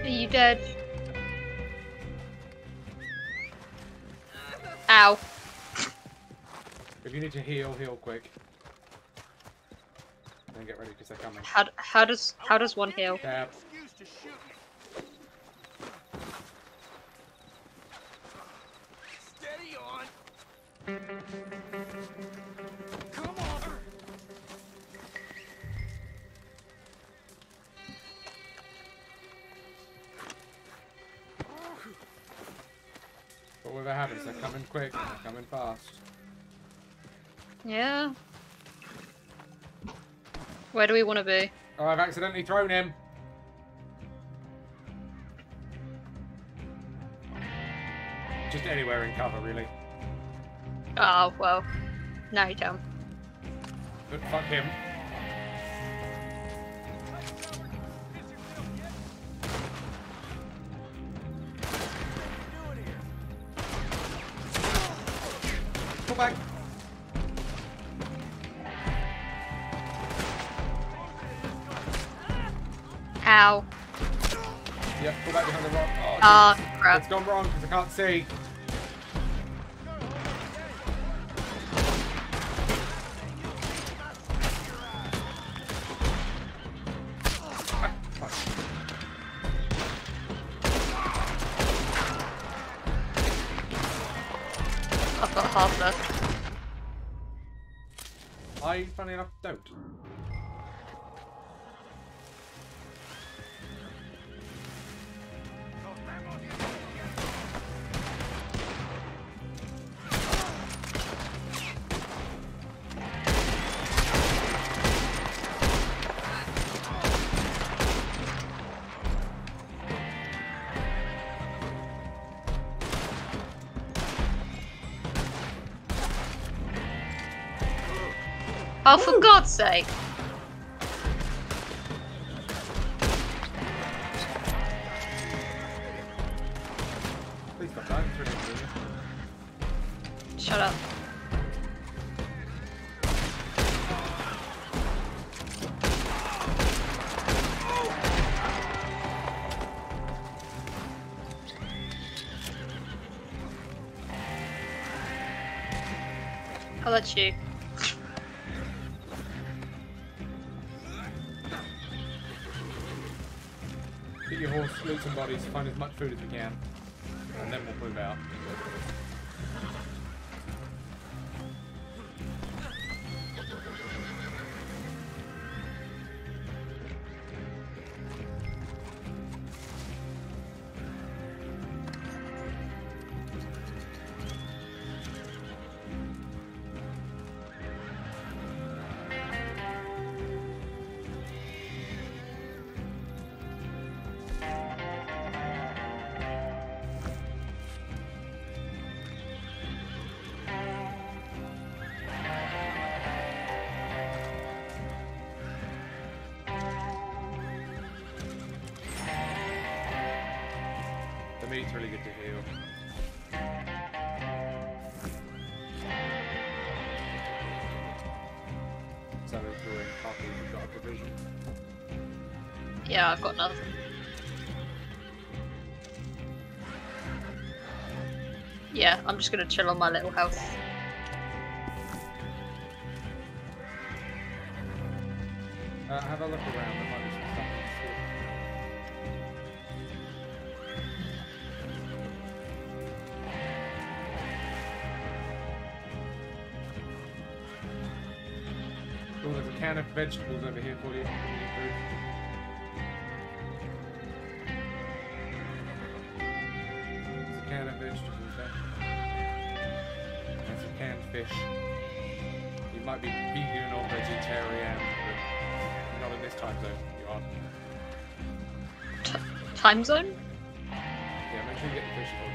Are you dead? Ow. If you need to heal, heal quick. Then get ready because they're coming. How, how does how does one heal? Dab. Steady on. But whatever happens, they're coming quick, they're coming fast. Yeah. Where do we want to be? Oh, I've accidentally thrown him. Just anywhere in cover, really. Oh well. Now you down. But fuck him. Back. Ow. Yep, pull back behind the rock. Oh, Ah, crap. It's gone wrong because I can't see. Funny enough, don't. Oh, for God's sake. Can, and then we'll move out. Yeah, I've got nothing. Yeah, I'm just gonna chill on my little house. Uh, have a look around, there might be some stuff. Oh, there's a can of vegetables over here for you. Might be vegan or vegetarian, but not in this time zone. You are. Time zone? Yeah, make sure you get the fish hook.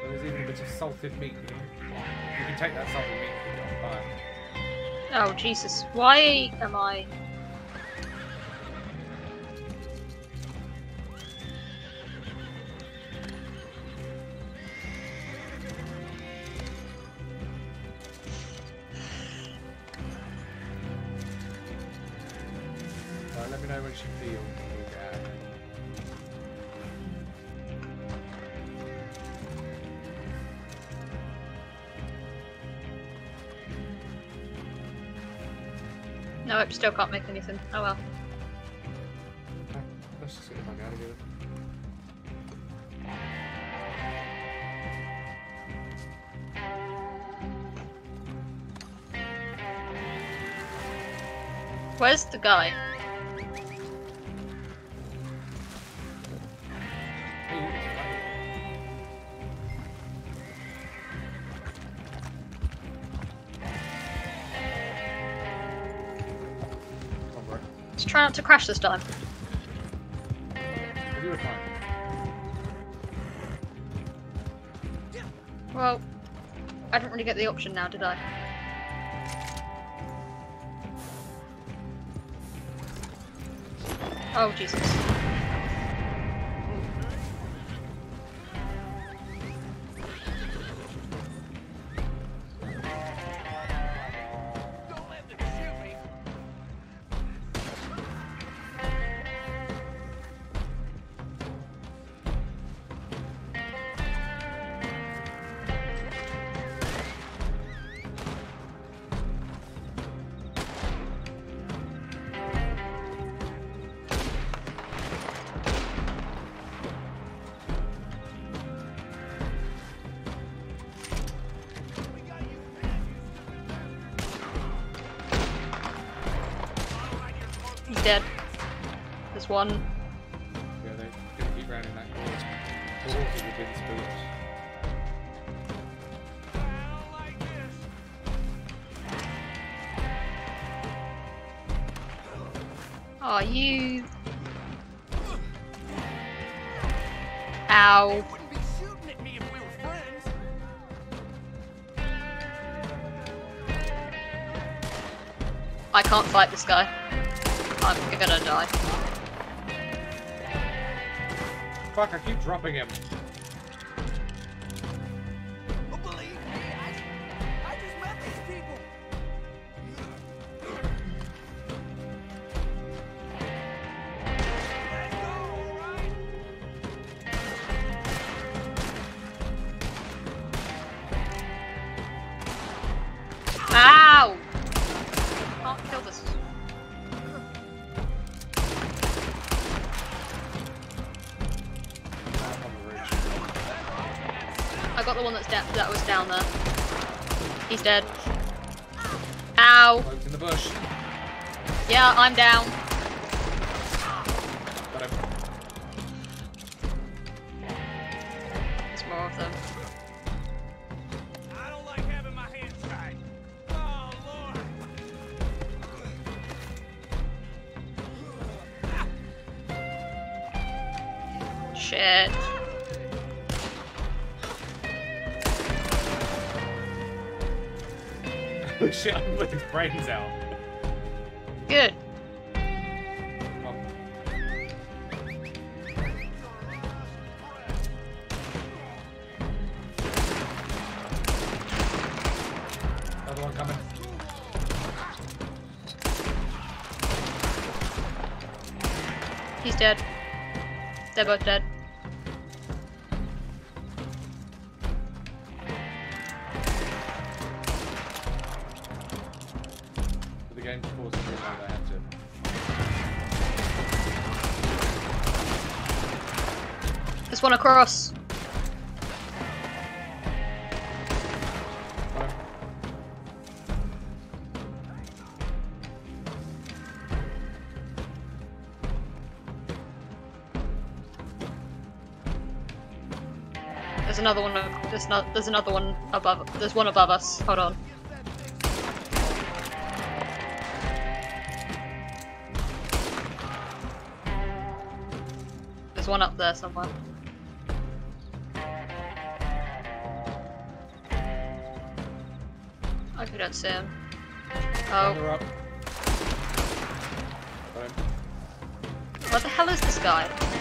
So there's even a bit of salted meat. You, you can take that salted meat if you buy. Oh Jesus! Why am I? Still can't make anything. Oh well. Okay, let's just get the fuck out of here. Where's the guy? Try not to crash this time. Well, I didn't really get the option now, did I? Oh Jesus! He's dead. There's one. Yeah, they're gonna keep rounding that corner. The horses have been spooked. I don't like this. Are you? Ow! Wouldn't be shooting at me if we. I can't fight this guy. I'm gonna die. Fuck, I keep dropping him. Dead. Ow! In the bush. Yeah, I'm down. They're both dead. The game's forcing me to I had to. There's one across. Another one. There's not. There's another one above. There's one above us. Hold on. There's one up there somewhere. I don't see him. Oh. What the hell is this guy?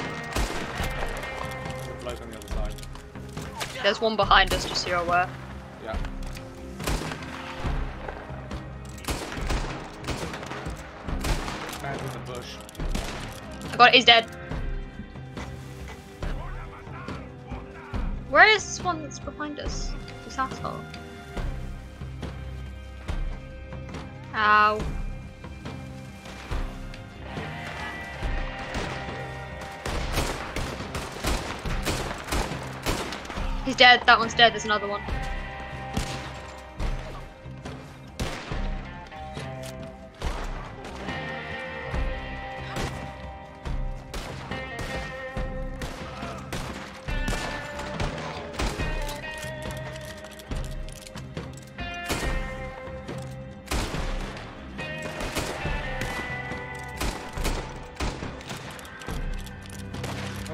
There's one behind us, just so you're aware. Yeah. Man's in the bush. I got it, he's dead. Where is this one that's behind us? This asshole. Ow. Dead, that one's dead, there's another one.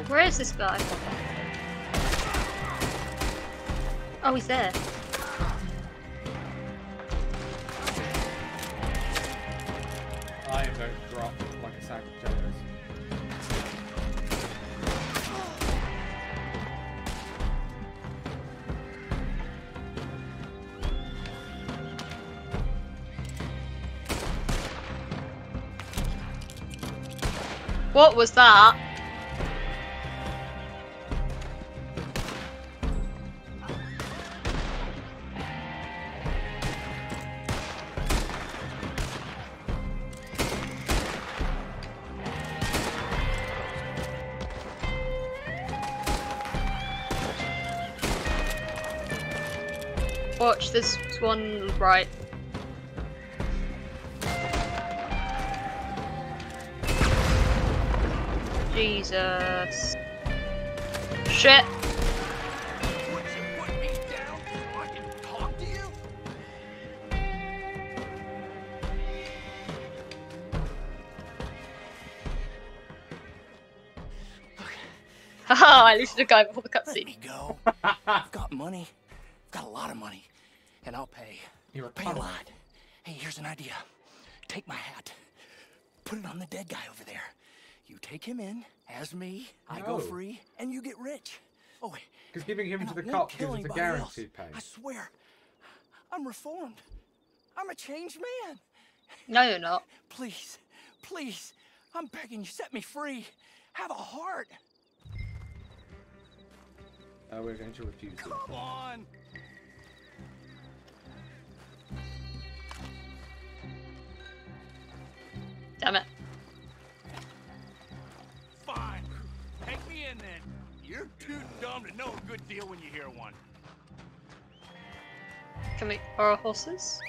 Where is this guy? Oh, he's there. I am going to drop like a sack of potatoes. What was that? One right. Jesus. Shit. Haha, *laughs* I looted the guy before the Let cutscene. me go. *laughs* I've got money. I've got a lot of money. And I'll pay. You're a Pay a lot. Hey, here's an idea. Take my hat. Put it on the dead guy over there. You take him in as me. I go free, and you get rich. Oh, wait. Because giving him to the won't cops kill gives us a anybody else. guaranteed pay. I swear. I'm reformed. I'm a changed man. No, you're not. Please, please, I'm begging you, set me free. Have a heart. Uh, we're going to refuse it. Come on. Damn it. Fine. Take me in then. You're too dumb to know a good deal when you hear one. Can we borrow horses?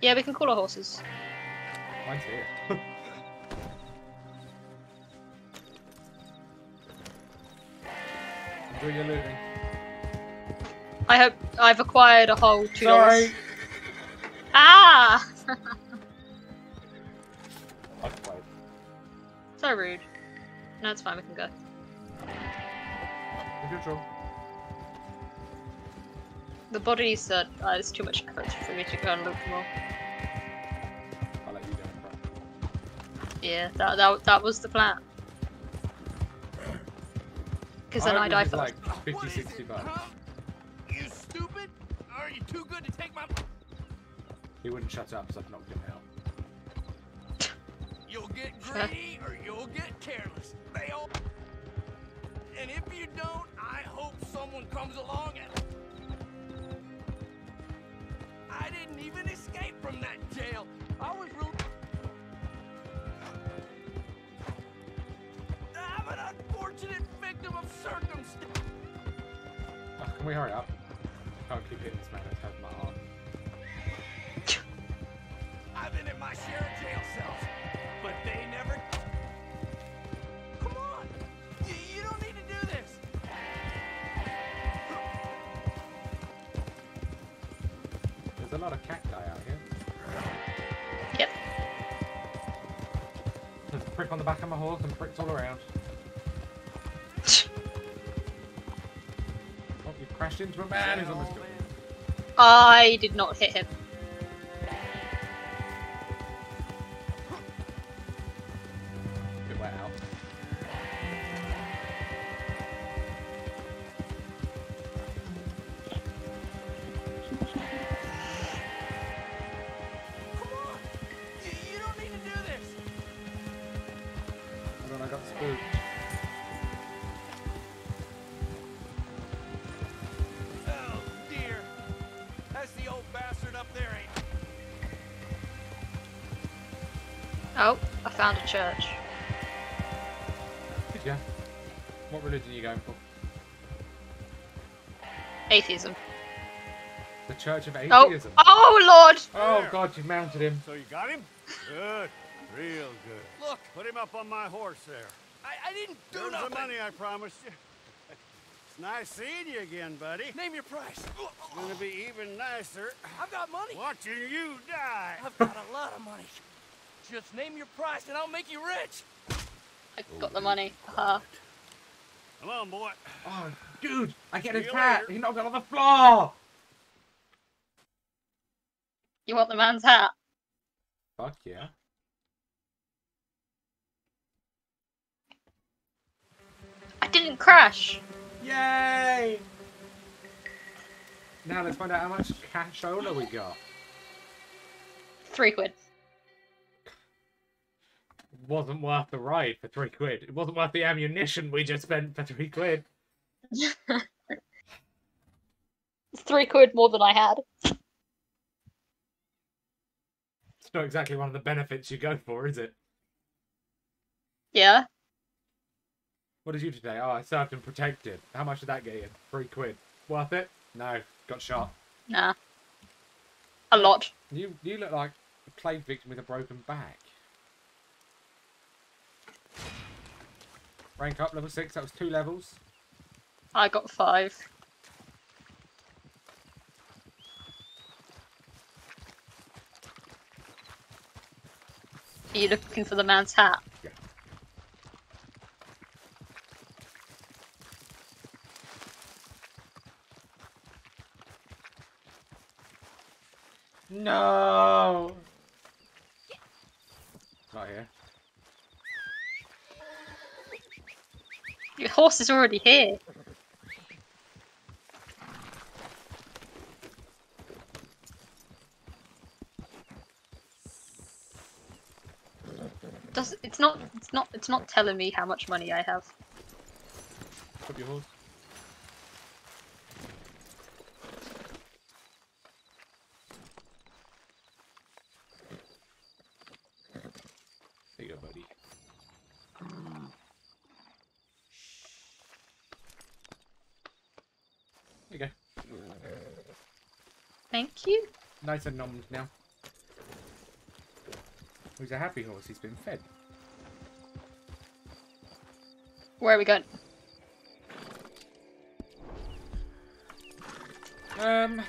Yeah, we can call our horses. Mine's here. *laughs* Enjoy your looting. I hope I've acquired a whole two dollars. Sorry. Ah! *laughs* So rude. No, it's fine. We can go. Good. The bodies that uh, it's too much effort for me to go and look for more. I'll let you go. Crap. Yeah, that that, that was the plan. *clears throat* Because then I, die was first. like 50, 60 bucks. You stupid? Are you too good to take my... He wouldn't shut up, so I've knocked him out. You'll get greedy or you'll get careless. They all... And if you don't, I hope someone comes along and... I didn't even escape from that jail. I was real... I'm an unfortunate victim of circumstance. Oh, can we hurry up? Can't keep hitting this man. It's hurting my arm. I've been in my share of jail cells, but they never... Come on! You, don't need to do this! There's a lot of cat guy out here. Yep. There's a prick on the back of my horse and pricks all around. *laughs* oh, you crashed into a man who's on the I did not hit him. Church. Did ya? What religion are you going for? Atheism. The Church of Oh, Atheism. oh Lord! Oh, God, you mounted him. So you got him? Good. Real good. Look, Put him up on my horse there. I, I didn't do There's nothing. the money I promised you. It's nice seeing you again, buddy. Name your price. It's gonna be even nicer I've got money. watching you die. I've got a lot of money. Just name your price and I'll make you rich. I got the money. Come on, boy. Oh, dude, I get his See you hat. later. He knocked it on the floor. you want the man's hat? Fuck yeah. I didn't crash. Yay! Now let's find out how much cashola we got. Three quid. Wasn't worth the ride for three quid. It wasn't worth the ammunition we just spent for three quid. It's *laughs* three quid more than I had. It's not exactly one of the benefits you go for, is it? Yeah. What did you do today? Oh, I served and protected. How much did that get you? Three quid. Worth it? No. Got shot. Nah. A lot. You you look like a plague victim with a broken back. Rank up, level six. That was two levels. I got five. Are you looking for the man's hat? Yeah. No. Not here. Your horse is already here. Does it's not it's not it's not telling me how much money I have. Put your horse. There you go, buddy. There you go. Thank you. Nice and nommed now. He's a happy horse. He's been fed. Where are we going? Um.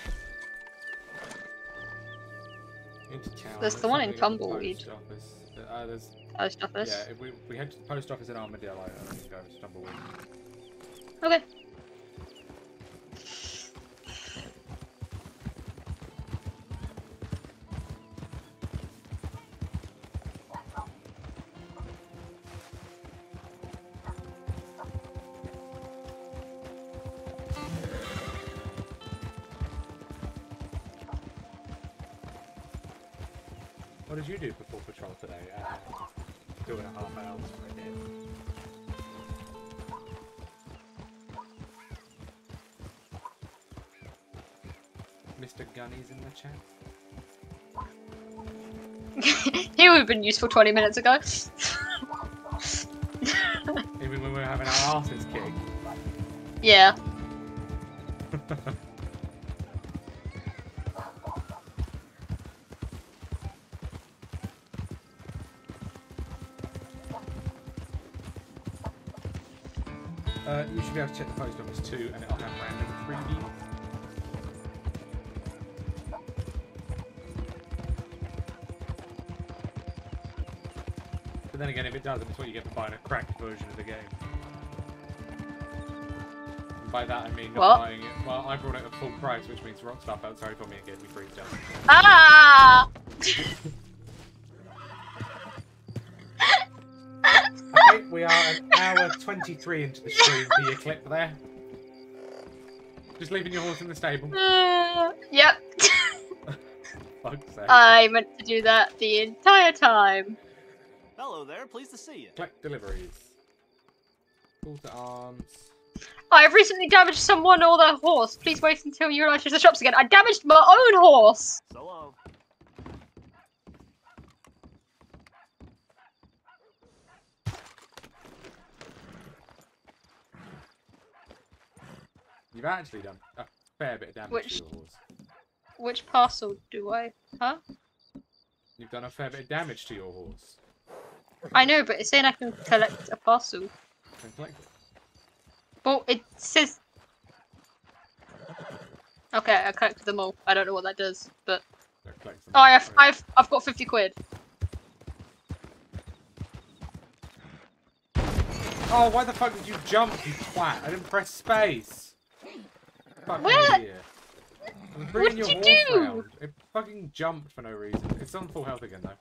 Into town. There's the one in the Tumbleweed. Post office. Uh, there's, Post office. yeah, if we, we head to the post office in Armadillo and then go to Tumbleweed. Okay. What did you do before patrol today? Uh, two and a half hours. I did. Mr. Gunny's in the chat. *laughs* he would have been useful 20 minutes ago. *laughs* Even when we were having our asses kicked. yeah. to check the post office too, and it'll have random 3D. But then again, if it doesn't, it's what you get for buying a cracked version of the game. And by that, I mean not what? buying it. Well, I bought it at full price, which means Rockstar felt sorry for me and gave me free stuff. Ah! *laughs* 23 into the stream for your clip there. Just leaving your horse in the stable. *laughs* Uh, yep. *laughs* Fuck's sake. I meant to do that the entire time. Hello there, pleased to see you. Collect deliveries. Call to arms. I've recently damaged someone or their horse. Please wait until you realize the shops again. I damaged my own horse. So long. You've actually done a fair bit of damage Which- to your horse. Which parcel do I? Huh? You've done a fair bit of damage to your horse. I know, but it's saying I can collect a parcel. Then collect it. Well, it says. Okay, I collected them all. I don't know what that does, but Don't collect them. oh, I've I've I've got fifty quid. Oh, why the fuck did you jump, you twat? I didn't press space. Fucking What? idiot. I was bringing What your did you horse do? round. It fucking jumped for no reason. It's on full health again though.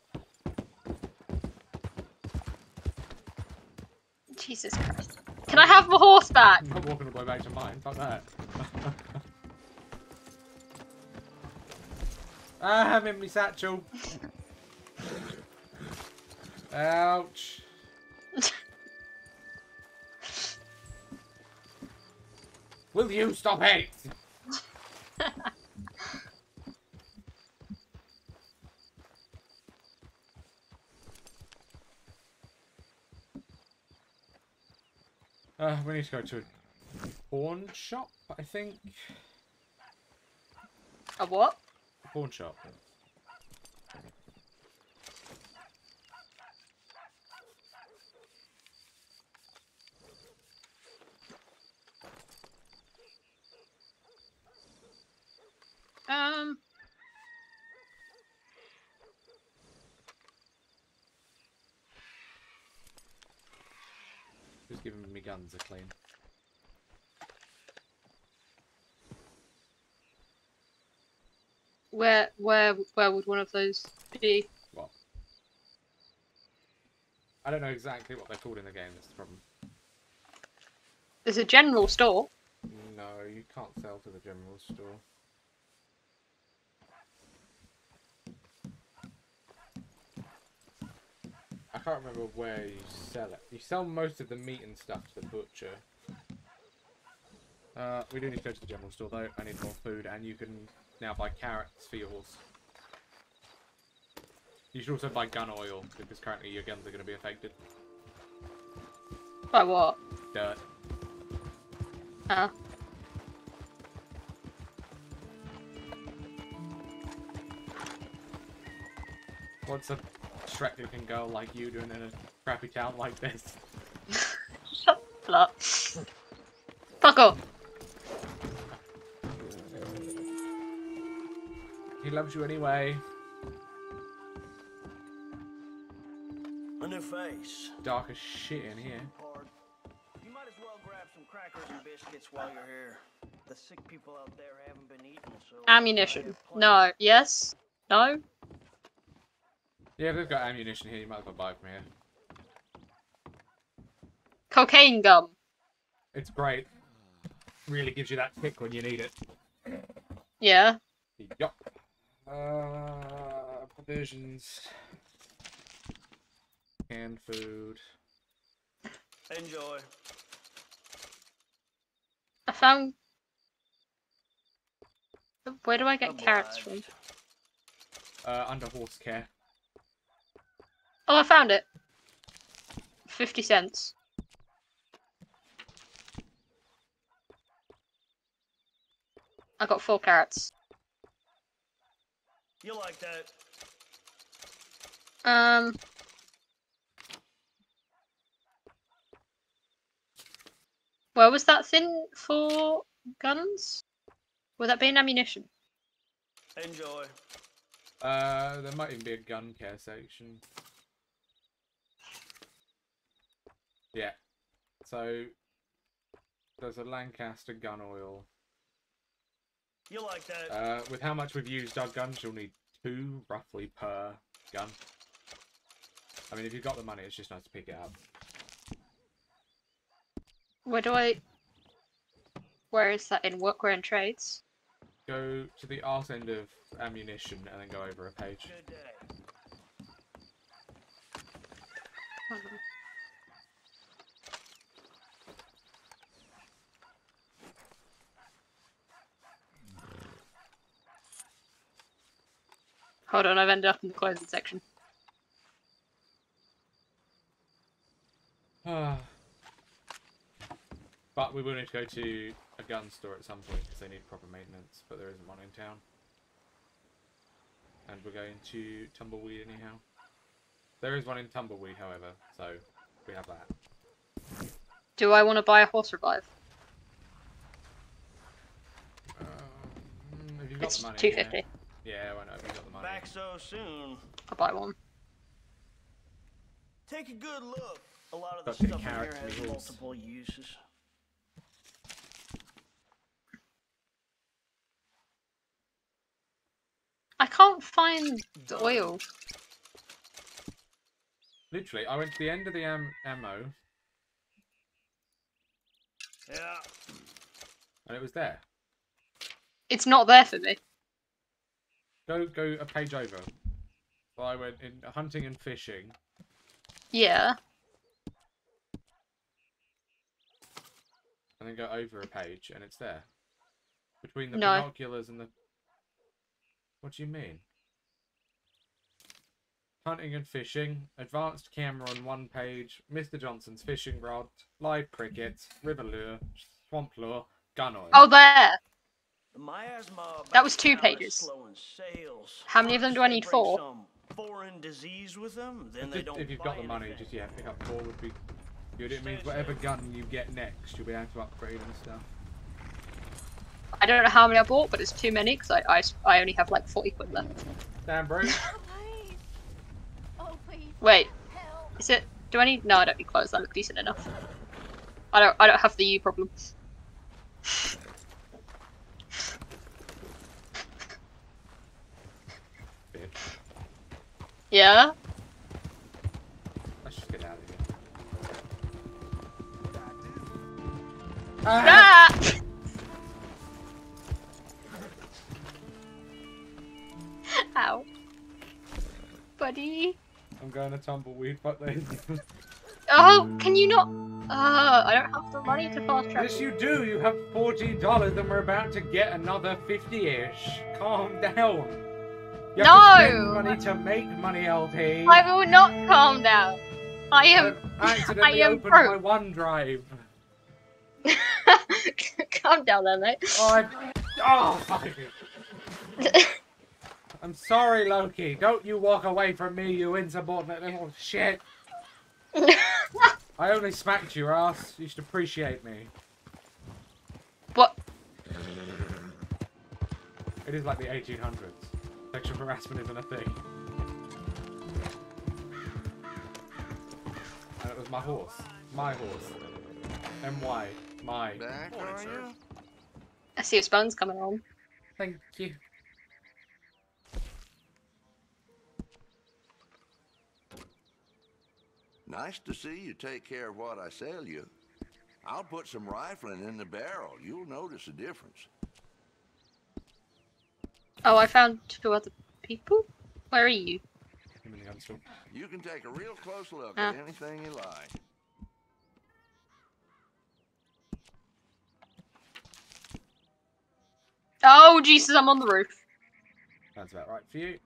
Jesus Christ! Can I have my horse back? I'm not walking all the way back to mine. Fuck that. *laughs* ah, I'm in my satchel. *laughs* Ouch. *laughs* Will you stop it? *laughs* Uh, we need to go to a pawn shop, I think. A what? Pawn shop. Um. Just giving me guns a clean. Where where where would one of those be? What? I don't know exactly what they're called in the game, that's the problem. There's a general store. No, you can't sell to the general store. Can't remember where you sell it. You sell most of the meat and stuff to the butcher. Uh, we do need to go to the general store though. I need more food, and you can now buy carrots for your horse. You should also buy gun oil because currently your guns are going to be affected. By what? Dirt. Huh? What's a Shrek-looking girl like you doing in a crappy town like this? *laughs* Shut up. Fuck off. He loves you anyway. A new face. Dark as shit in here. You might as well grab some crackers and biscuits while you're here. The sick people out there haven't been eating, so. Ammunition. No. Yes. No. Yeah, if they've got ammunition here, you might as well buy from here. Cocaine gum. It's great. Really gives you that kick when you need it. Yeah. Yup. Uh, provisions. Canned food. Enjoy. I found. Where do I get carrots from? Uh, under horse care. Oh, I found it. Fifty cents. I got four carrots. You like that? Um. Where was that thing for guns? Would that be an ammunition? Enjoy. Uh, there might even be a gun care section. Yeah. So there's a Lancaster gun oil. You like that? Uh, with how much we've used our guns, you'll need two roughly per gun. I mean, if you've got the money, it's just nice to pick it up. Where do I? Where is that in workwear and trades? Go to the art end of ammunition and then go over a page. Good day. Hold on, I've ended up in the clothing section. Ah. *sighs* but we will need to go to a gun store at some point because they need proper maintenance, but there isn't one in town. And we're going to Tumbleweed anyhow. There is one in Tumbleweed, however, so we have that. Do I want to buy a horse revive? Um, you've got It's the money, two yeah. Fifty. Yeah, why not? If you've got the money. Back so soon. I'll buy one. Take a good look. A lot of the Got stuff in here carrots has meals. multiple uses. I can't find the oil. Literally, I went to the end of the am- ammo Yeah. and it was there. It's not there for me. Go go a page over. So I went in hunting and fishing. Yeah. and then go over a page, and it's there. Between the No. binoculars and the. What do you mean? Hunting and fishing, advanced camera on one page, Mr. Johnson's fishing rod, live cricket, river lure, swamp lure, gun oil. Oh, there. The miasma That was two about town is pages. sales. How many of them do I need? bring Four? Foreign disease with them, then But they don't if you've got the money, anything. just yeah, pick up four would be good. It means whatever gun you get next, you'll be able to upgrade and stuff. I don't know how many I bought, but it's too many because I, I, I only have like 40 quid left. Damn, bro. *laughs* Oh, wait, oh, is it? Do I need? No, I don't need clothes. That look decent enough. I don't. I don't have the U problem. *laughs* Bitch. Yeah. Let's just get out of here. Ah! *laughs* Ow. Buddy. I'm going to tumbleweed, but this. *laughs* Oh, can you not? Uh, I don't have the money to fast travel. yes, you do. You have forty dollars, and we're about to get another fifty-ish. Calm down. You have to spend No! money to make money, LP. I will not calm down. I am. *laughs* I accidentally I am opened broke. my OneDrive. *laughs* calm down there, mate. Oh, I... *laughs* oh fuck. I'm sorry, Loki. Don't you walk away from me, you insubordinate little shit. I only smacked your ass. You should appreciate me. What? It is like the 1800s. Sexual harassment isn't a thing. And it was my horse. My horse. M-Y. My. Back, are you? I see his bones coming on. Thank you. Nice to see you take care of what I sell you. I'll put some rifling in the barrel. You'll notice a difference. Oh, I found two other people. Where are you? Give me the gun still. You can take a real close look Ah. at anything you like. Oh, Jesus, I'm on the roof. That's about right for you.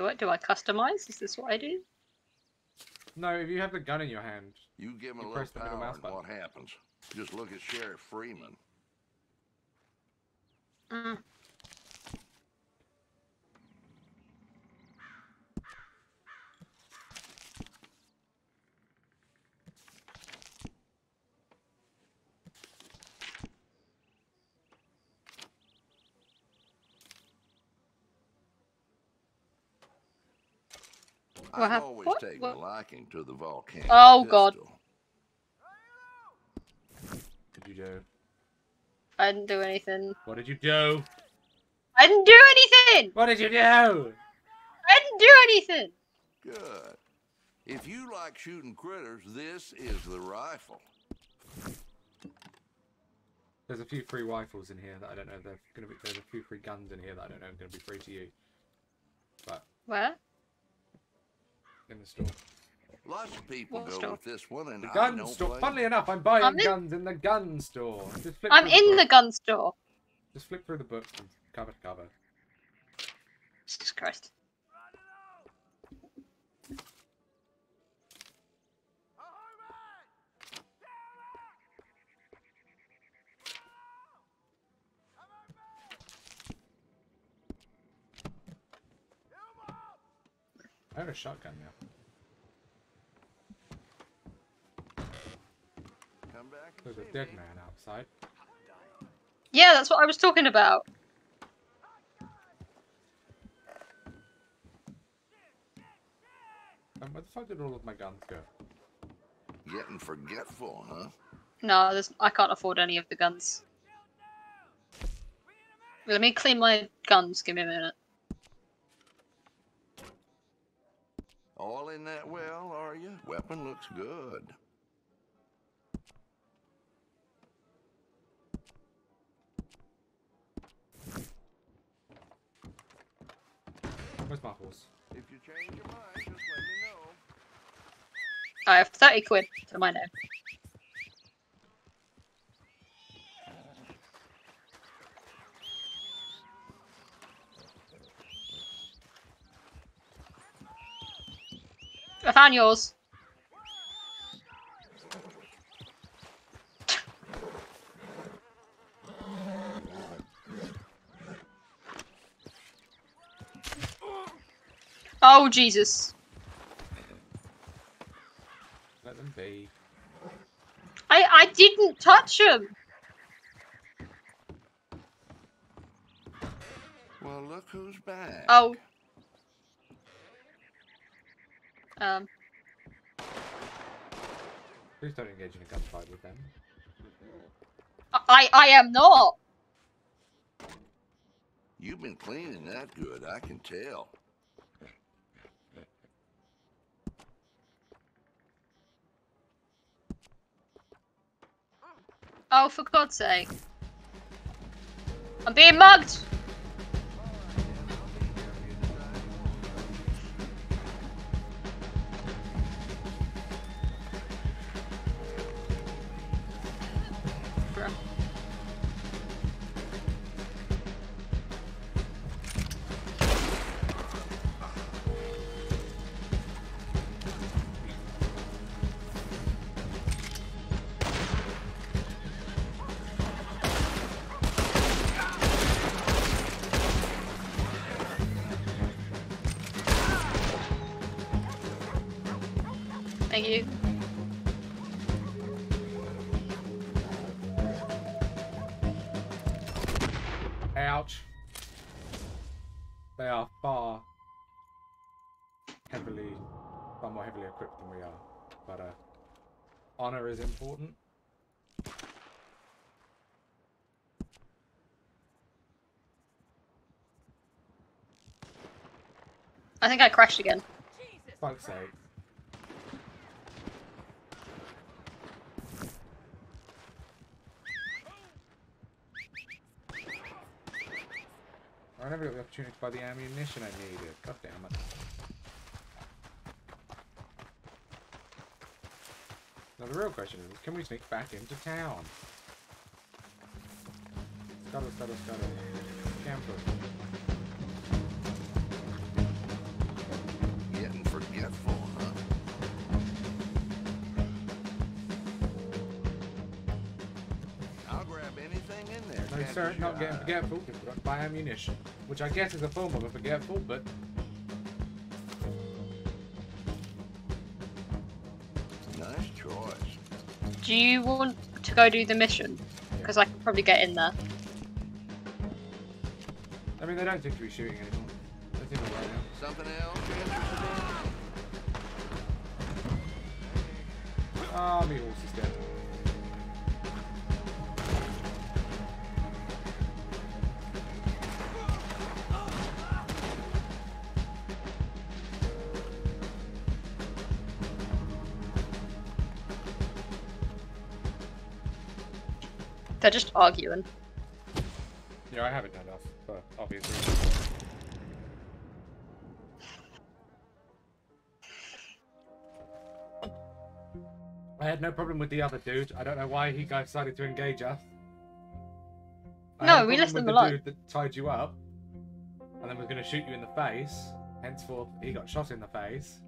Do I do I customize? Is this what I do? No, if you have the gun in your hand, You give him a You little press the middle power mouse and button. what happens. Just look at Sheriff Freeman. Mm. I've hap- always what? taken What? a liking to the volcano. Oh, God. What did you do? I didn't do anything. What did you do? I didn't do anything! What did you do? I didn't do anything! Good. If you like shooting critters, this is the rifle. There's a few free rifles in here that I don't know. if They're gonna be. There's a few free guns in here that I don't know are gonna be free to you. But Where? In the store. Lots of people What go store? with this one, and The I gun don't store. blame Funnily enough, I'm buying I'm in- guns in the gun store. Just flip I'm through in the book. gun store. Just flip through the book from cover to cover. Jesus Christ. I have a shotgun now. Come back There's a dead me. man outside. Yeah, that's what I was talking about. Um, where the fuck did all of my guns go? Getting forgetful, huh? No, there's, I can't afford any of the guns. Let me clean my guns. Give me a minute. All in that well, are you? Weapon looks good. Where's my horse? If you change your mind, just let me know. I have 30 quid to my name. I found yours. Oh Jesus! Let them be. I I didn't touch him. Well, look who's back. Oh. Um. Please don't engage in a gunfight with them. I I am not. You've been cleaning that good, I can tell. Oh, for God's sake! I'm being mugged. Honor is important. I think I crashed again. Fuck's sake. I never got the opportunity to buy the ammunition I needed. God damn it. Now the real question is, can we sneak back into town? Scuttle, scuttle, scuttle. Camper. Getting forgetful, huh? I'll grab anything in there. No sir, not getting forgetful, we forgot to buy ammunition. Which I guess is a form of a forgetful, but do you want to go do the mission? Because I could probably get in there. I mean, they don't seem to be shooting anymore. They seem alright now. Something else? Ah, oh, my horse is dead. They're just arguing. Yeah, I haven't enough, for obvious reasons. I had no problem with the other dude. I don't know why he guy decided to engage us. I No, we problem left with them the alone. dude that tied you up, and then was going to shoot you in the face. Henceforth, he got shot in the face.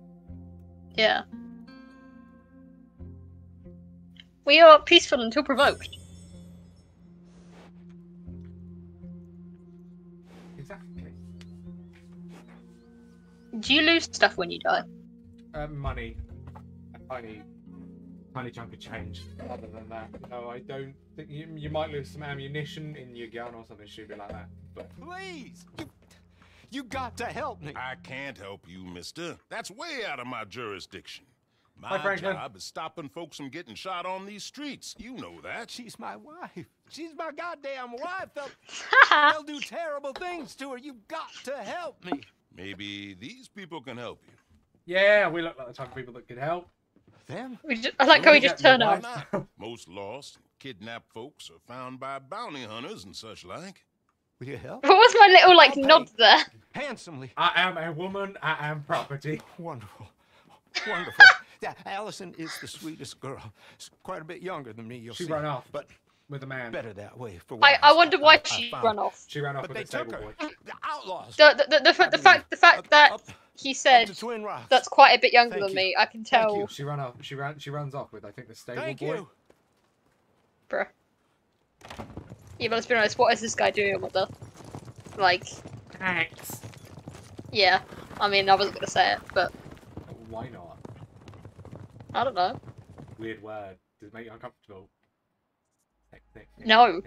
Yeah. We are peaceful until provoked. Do you lose stuff when you die? Uh, money. A tiny, tiny chunk of change. Other than that, no, I don't think you, you might lose some ammunition in your gun or something stupid like that. But Please, you, you got to help me. I can't help you, mister. That's way out of my jurisdiction. Hi, My Franklin. job is stopping folks from getting shot on these streets. You know that. She's my wife. She's my goddamn wife. They'll, *laughs* they'll do terrible things to her. You've got to help me. Maybe these people can help you. yeah, we look like the type of people that could help. Them? We just, I like how we just turn up. *laughs* Most lost, kidnapped folks are found by bounty hunters and such like. Will you help? What was my little like I'll nod there? Handsomely. I am a woman. I am property. *laughs* Wonderful. Wonderful. yeah, Allison is the sweetest girl. She's quite a bit younger than me, you'll She see. She ran off But with a man. better that way. For I. I wonder why I she found- ran off. She ran off But with they a took stable boy. The outlaws. The, the, the, the, the fact the fact Up- that up- he said to Twin that's quite a bit younger Thank than you. me, I can Thank tell. you. She ran off. She ran. She runs off with I think the stable Thank boy. you. Bruh. Yeah, but let's be honest, what is this guy doing with her? Like, Thanks. yeah. I mean, I wasn't gonna say it, but Why not? I don't know. Weird word. Does it make you uncomfortable? No.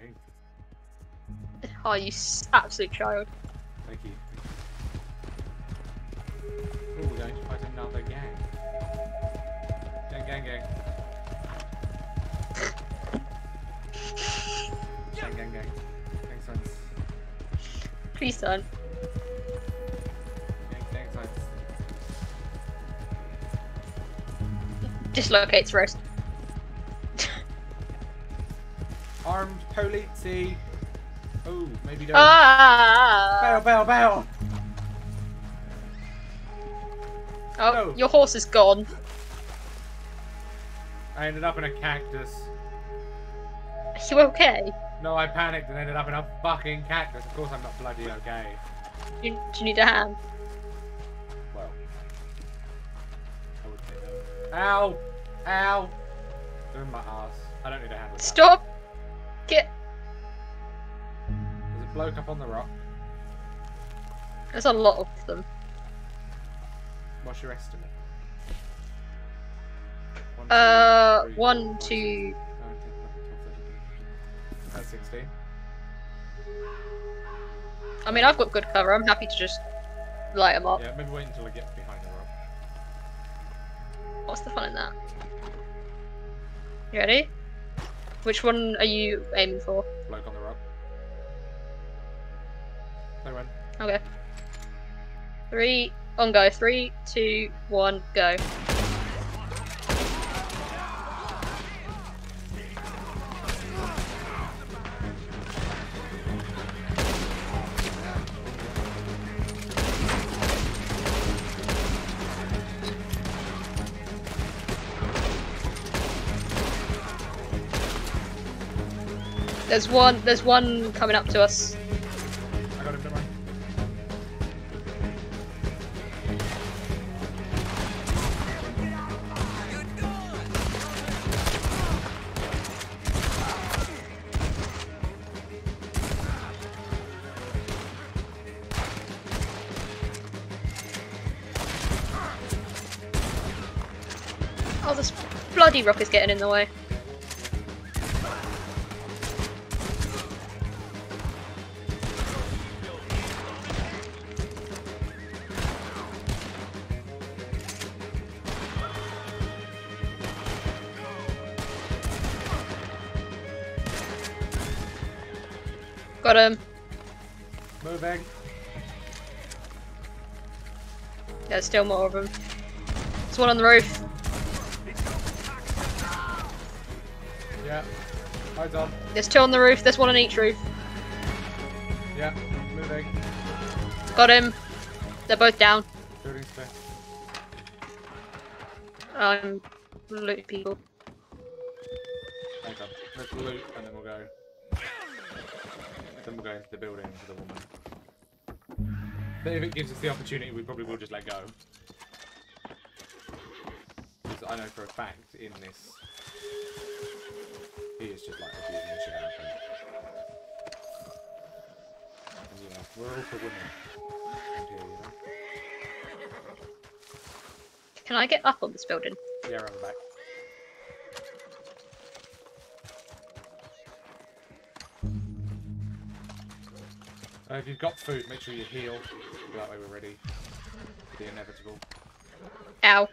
Oh, you absolute child. Thank you. Oh, we're going to fight another gang. Gang, gang, gang. Gang, gang, gang. Gang signs. Please don't. Gang, gang signs. Dislocates roast. Armed police. Oh, maybe don't. Ah! Bow, bow, bow. Oh, No. your horse is gone. I ended up in a cactus. Are you okay? No, I panicked and ended up in a fucking cactus. Of course I'm not bloody okay. Do you, do you need a hand? Well. I would say no. Ow! Ow! They're in my ass. I don't need a hand with that. Get. There's a bloke up on the rock. There's a lot of them. What's your estimate? One, Uh, three, one, four, two. nine, 10, 11, 12, 13. That's 16. I mean, I've got good cover. I'm happy to just light them up. Yeah, maybe wait until I get behind the rock. What's the fun in that? You ready? Which one are you aiming for? Bloke on the rock. No one. Okay. Three, on go. Three, two, one, go. There's one. There's one coming up to us. I got him, don't worry. Oh, this bloody rock is getting in the way. Got him. Moving. There's still more of them. There's one on the roof. Yeah. Hold on. There's two on the roof. There's one on each roof. Yeah. Moving. Got him. They're both down. Building space. I'm um, loot people. Hang on. Let's loot and then we'll. Then we'll go into the building for the woman. But if it gives us the opportunity, we probably will just let go. 'Cause I know for a fact in this, he is just like abusing the shit out of her. And, you know, we're all for women. here, you know? Can I get up on this building? Yeah, the back. Uh, if you've got food, make sure you heal. That way we're ready for the inevitable. Ow.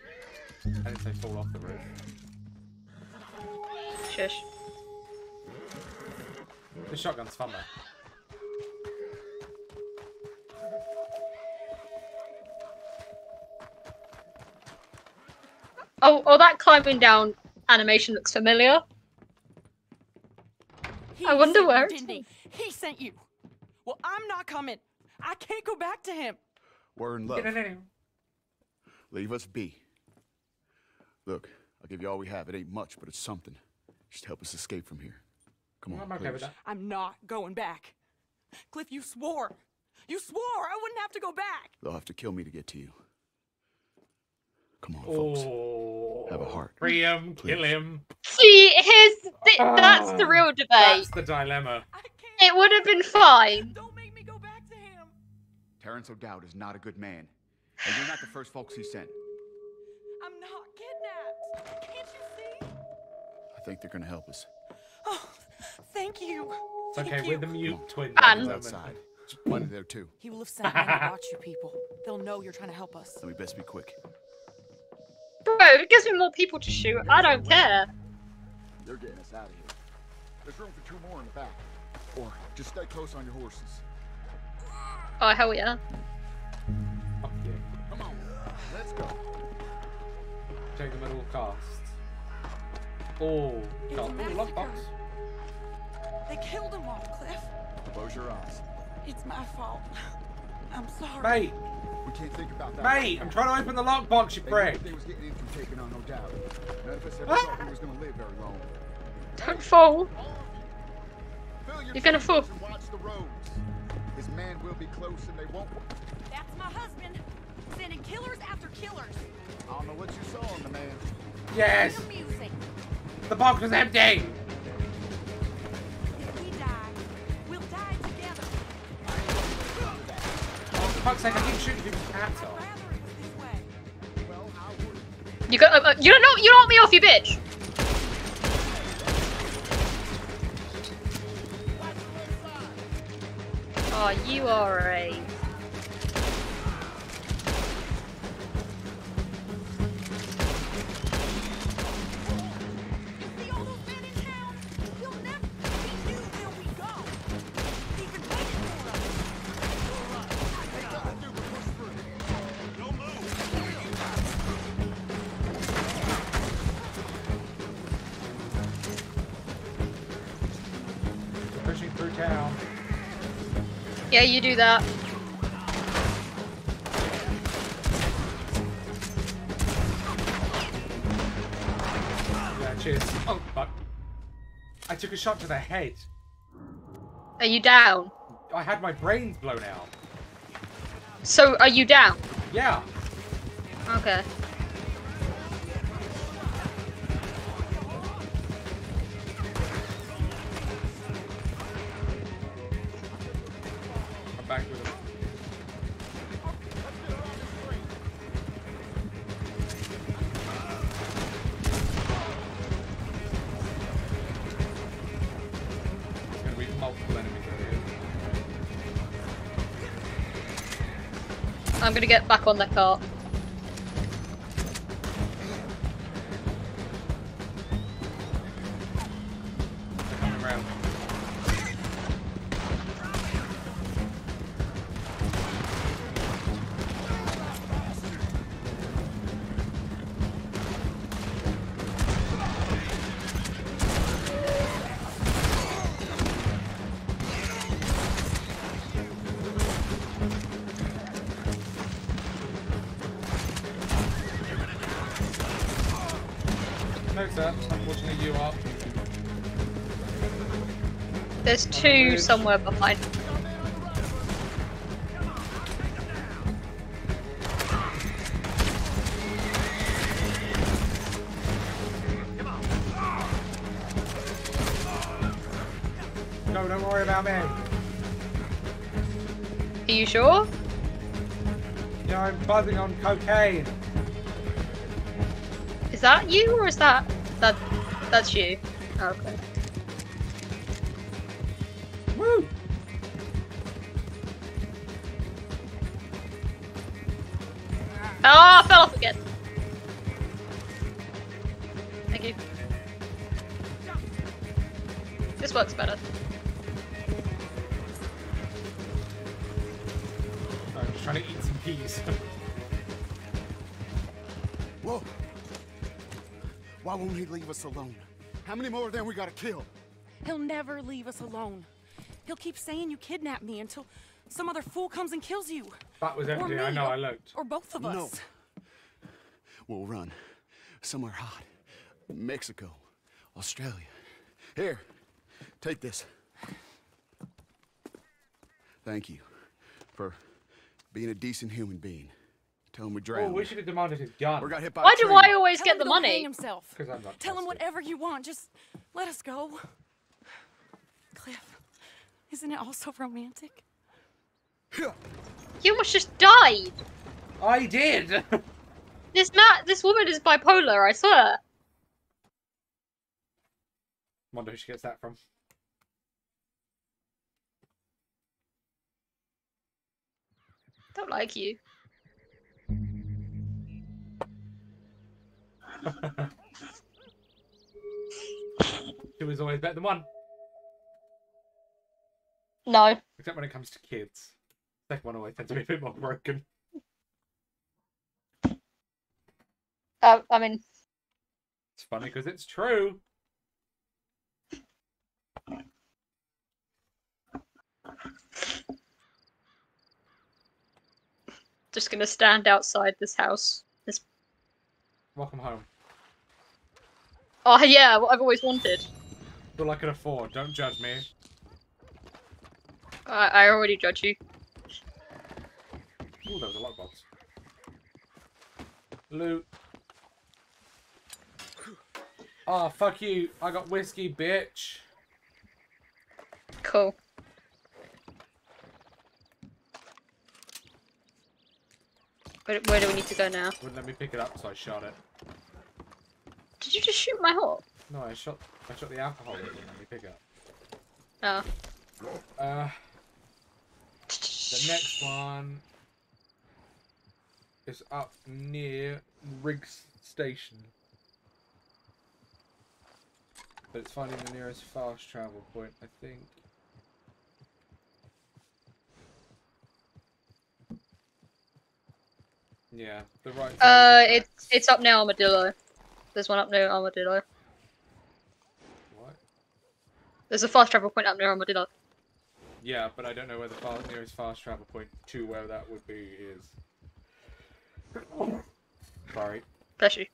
I didn't say fall off the roof. Shush. The shotgun's fun though. Oh, oh, that climbing down animation looks familiar. I wonder where you, it's didn't he? He sent you. Well, I'm not coming. I can't go back to him. We're in love. Leave us be. Look, I'll give you all we have. It ain't much, but it's something. Just help us escape from here. Come on, I'm okay with please. that. I'm not going back. Cliff, you swore. You swore I wouldn't have to go back. They'll have to kill me to get to you. Come on, folks. Oh, Have a heart. free him, kill him. See, here's the, that's the ah. real debate. That's the dilemma. It would have been fine. Don't make me go back to him. Terrence O'Dowd is not a good man. And you're not the first folks he sent. I'm not kidnapped. Can't you see? I think they're gonna help us. Oh, thank you. It's okay, Thank we're you. the mute twins. Fun. at He's outside. There's plenty there too. He will have sent men to watch you people. They'll know you're trying to help us. Then we best be quick. Bro, it gives me more people to shoot, I don't care. They're getting us out of here. There's room for two more in the back. Or just stay close on your horses. Oh, hell yeah. Fuck yeah. Come on, let's go. Take them at all costs. Oh, It's got a ooh, massacre. lockbox. They killed him off, Cliff. Close your eyes. It's my fault. I'm sorry. Mate, We can't think about that. mate, I'm trying to open the lockbox, you They knew prick. they was getting into taking on no doubt. None of us ever Ah! thought we was gonna live very long. Don't fall. Fill your You're gonna fall. watch the roads. His man will be close and they won't. That's my husband. Sending killers after killers. I don't know what you saw in the man. Yes, The box was empty. If we die, we'll die together. Oh, fuck's sake, I keep shooting people's hats off. You got. Uh, uh, you don't know. You don't want me off, you bitch. Oh, you are a. Yeah, you do that. Yeah, cheers. Oh, fuck. I took a shot to the head. Are you down? I had my brains blown out. So, are you down? Yeah. Okay. Get back on the cart. Somewhere behind. No, don't worry about me. Are you sure? Yeah, I'm buzzing on cocaine. Is that you or is that that that's you? Oh, okay. Ah, I fell off again. Thank you. This works better. I'm just trying to eat some peas. *laughs* Whoa! Why won't he leave us alone? How many more of them we gotta kill? He'll never leave us alone. He'll keep saying you kidnapped me until some other fool comes and kills you. That was empty. I know. or- I looked. Or both of us. No. We'll run. Somewhere hot. Mexico. Australia. Here. Take this. Thank you for being a decent human being. Tell him we Oh, drowned. we should have demanded his gun. Or got hit by Why a do train. I always Tell get the to go hang money? himself. 'Cause I'm not Tell him whatever you want. Just let us go. Cliff, isn't it all so romantic? You almost just died. I did. *laughs* This Matt, this woman is bipolar. I swear. Wonder who she gets that from. Don't like you. *laughs* Two is always better than one. No. Except when it comes to kids. Second one always tends to be a bit more broken. Uh, I mean, It's funny because it's true. just gonna stand outside this house. This. Welcome home. Oh yeah, what I've always wanted. All I can afford. Don't judge me. I, I already judge you. Ooh, there was a lockbox. Loot. Oh, fuck you. I got whiskey, bitch. Cool. Where, where do we need to go now? Wouldn't let me pick it up, so I shot it. Did you just shoot my hole? No, I shot. I shot the alcohol. It wouldn't let me pick it up. Oh. Uh, the next one is up near Riggs Station. But it's finding the nearest fast travel point, I think. Yeah, the right. Uh, it's it's up near Armadillo. There's one up near Armadillo. What? There's a fast travel point up near Armadillo. Yeah, but I don't know where the far, nearest fast travel point to where that would be is. Sorry. Bless you.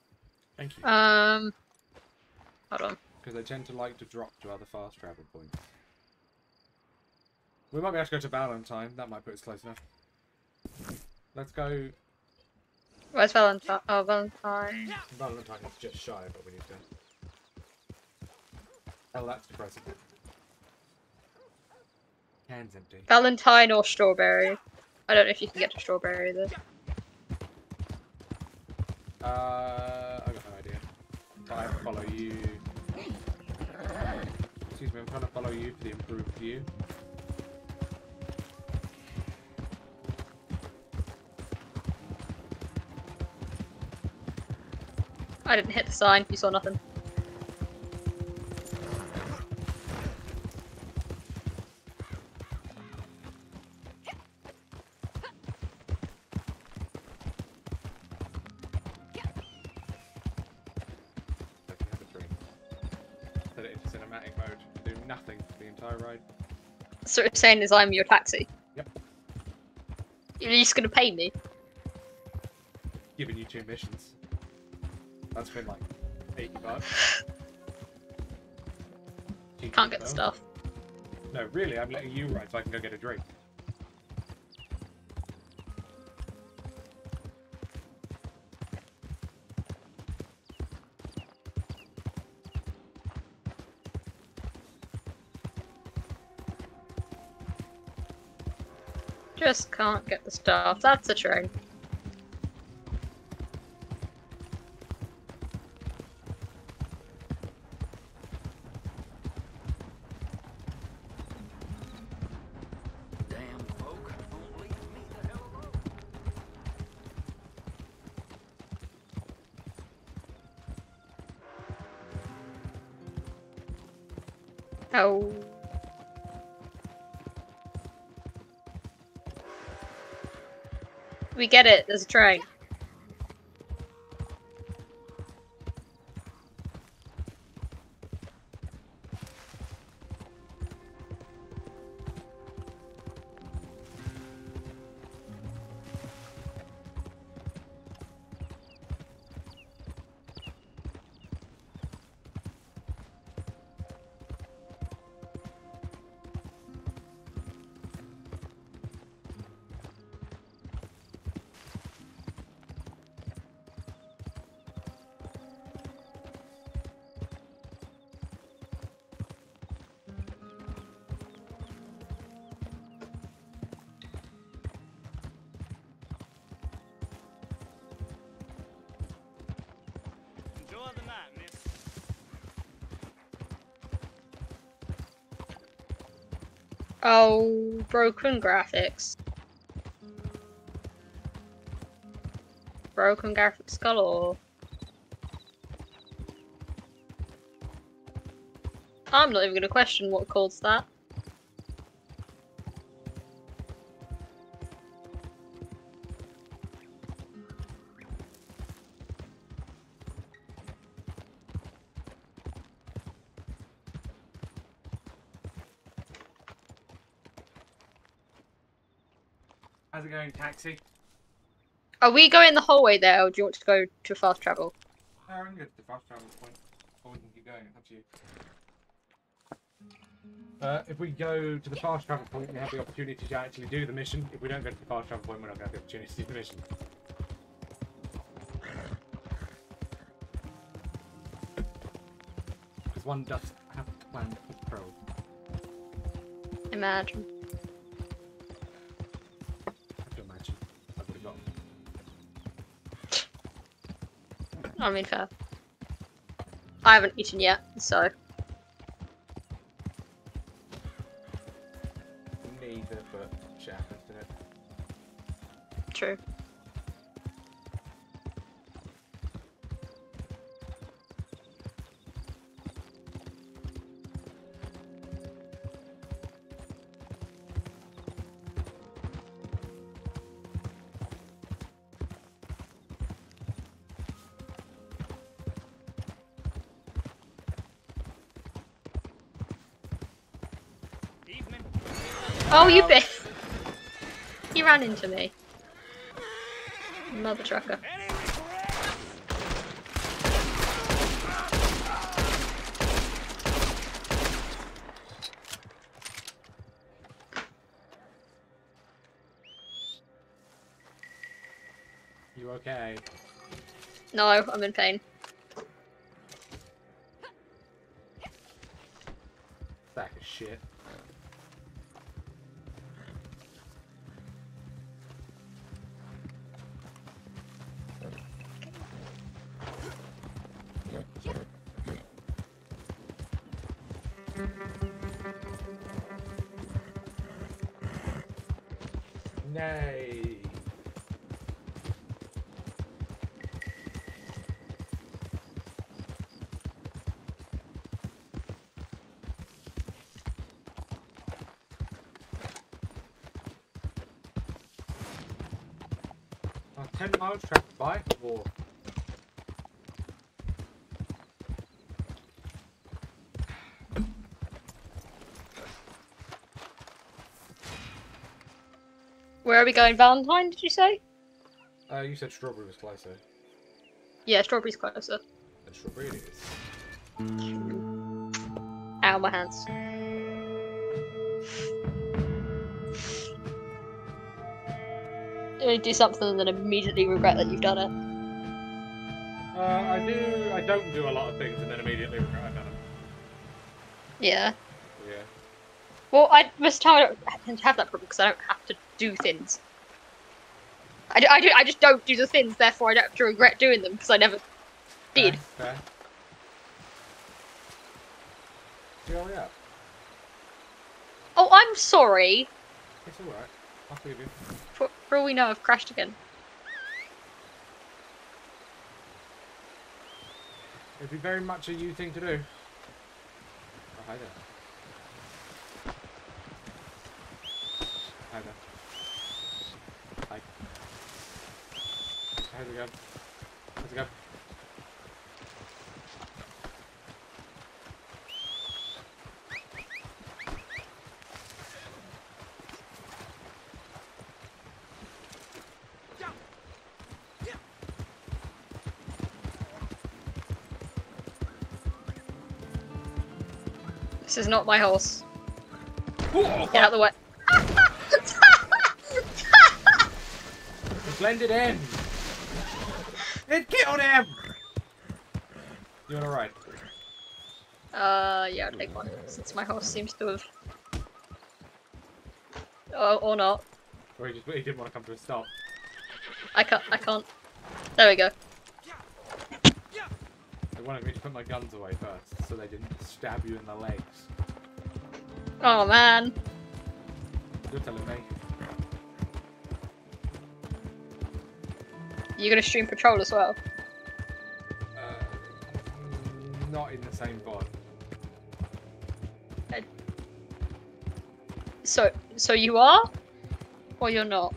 Thank you. Um, hold on. Because I tend to like to drop to other fast travel points. We might be able to go to Valentine. That might put us close enough. Let's go. Where's Valentine? Oh, Valentine. Valentine is just shy of what we need to. Oh, that's depressing. Hands empty. Valentine or Strawberry. I don't know if you can get to Strawberry though. Uh, I got no idea. I follow you. Excuse me, I'm trying to follow you for the improved view. I didn't hit the sign. You saw nothing. Nothing for the entire ride. So what you're saying is I'm your taxi. Yep. You're just gonna pay me. Giving you two missions. That's been like Eighty bucks. Cheap Can't get the stuff. No, really, I'm letting you ride so I can go get a drink. Just can't get the stuff. That's a train. We get it. There's a Oh, broken graphics. Broken graphics galore. I'm not even to question what caused that. Taxi? Are we going the whole way there, or do you want to go to fast travel? I can get to the fast travel point. Or we can keep going, it's up to you. Uh, if we go to the fast travel point, we have the opportunity to actually do the mission. If we don't go to the fast travel point, we're not going to have the opportunity to do the mission. Because one does have to plan for pro. Imagine. I mean, fair. I haven't eaten yet, so. Oh, you um, bit. He ran into me. Mother trucker. You okay? No, I'm in pain. We going? Valentine, did you say? uh, you said strawberry was closer. Yeah, strawberry's closer. A shrubbery it is. Ow, my hands. You do something and then immediately regret that you've done it. Uh, I do. I don't do a lot of things and then immediately regret I've done them. Yeah. Yeah. Well, I most of I don't tend to have that problem because I don't have do things. I, do, I, do, I just don't do the things, therefore I don't have to regret doing them because I never did. Where are we? Oh, I'm sorry. It's alright. I'll forgive you. For, for all we know, I've crashed again. It'd be very much a you thing to do. Oh, hi there. Hi there. How's it going? How's it going? This is not my horse. Oh, Get out of the way. *laughs* Blend it blended in! It killed him! You wanna ride? Uh, yeah, I'll take one, since my horse seems to have... Oh, or not. Or he just he didn't want to come to a stop. I can't, I can't. There we go. They wanted me to put my guns away first, so they didn't stab you in the legs. Oh man. You're telling me. You're gonna stream Patrol as well? Uh, not in the same pod. So, so you are? Or you're not?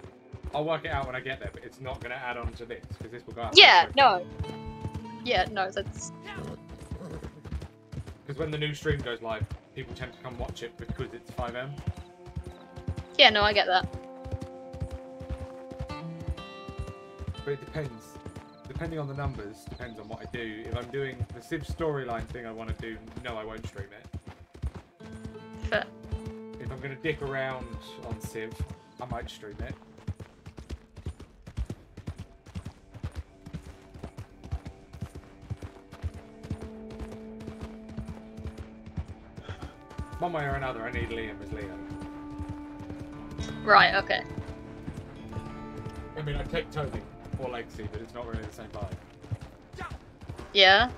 I'll work it out when I get there, but it's not going to add on to this, because this will go out. Yeah, no. Yeah, no, that's... Because when the new stream goes live, people tend to come watch it because it's FiveM. Yeah, no, I get that. But it depends. Depending on the numbers, depends on what I do. If I'm doing the Civ storyline thing I want to do, no, I won't stream it. Fair. If I'm going to dick around on Civ, I might stream it. One way or another, I need Liam as Leo. Right, okay. I mean, I take Toby or Legacy, but it's not really the same vibe. Yeah?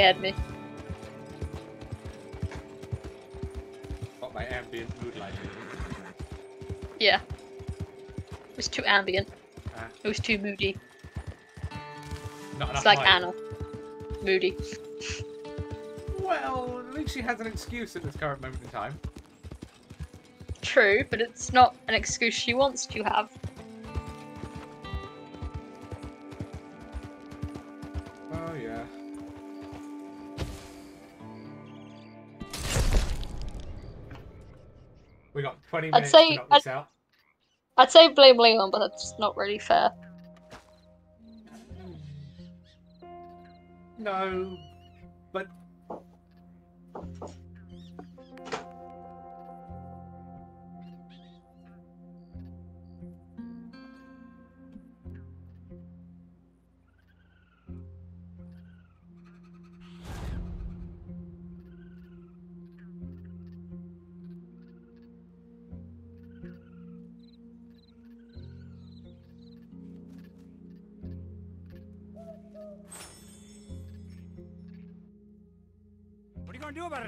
Scared me. Got my ambient mood lighting. Yeah. It was too ambient. Ah. It was too moody. Not It's like light. Anna. Moody. Well, at least she has an excuse at this current moment in time. True, but it's not an excuse she wants to have. 20 I'd say, to knock I'd, out. I'd say blame Leon, but that's not really fair. No,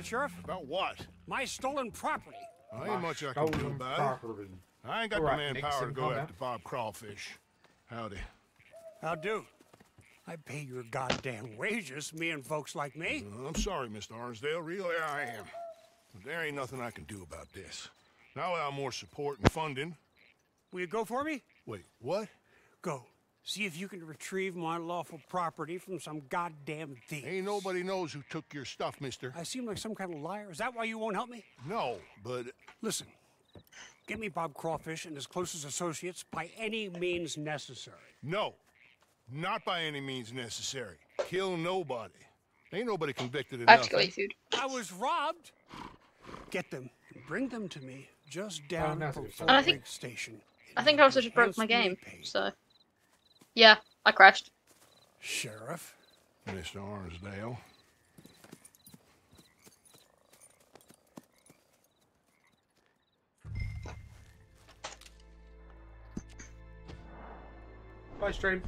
it, Sheriff? About what? My stolen property. I ain't much I can do about it. I ain't got All the manpower to go calm after Bob Crawfish. Howdy. How do? I pay your goddamn wages, me and folks like me. Uh, I'm sorry, Mr. Arnsdale. Really, I am. But there ain't nothing I can do about this. Now without more support and funding. Will you go for me? Wait, what? Go. See if you can retrieve my lawful property from some goddamn thief. Ain't nobody knows who took your stuff, mister. I seem like some kind of liar. Is that why you won't help me? No, but Listen, get me Bob Crawfish and his closest associates by any means necessary. no. Not by any means necessary. Kill nobody. Ain't nobody convicted of I have to go nothing. eat food. I was robbed. Get them. Bring them to me just down that's from what And I Lake think- Station. I think I also just broke my game. So, yeah, I crashed. Sheriff. Mr. Arnsdale. Bye, stream.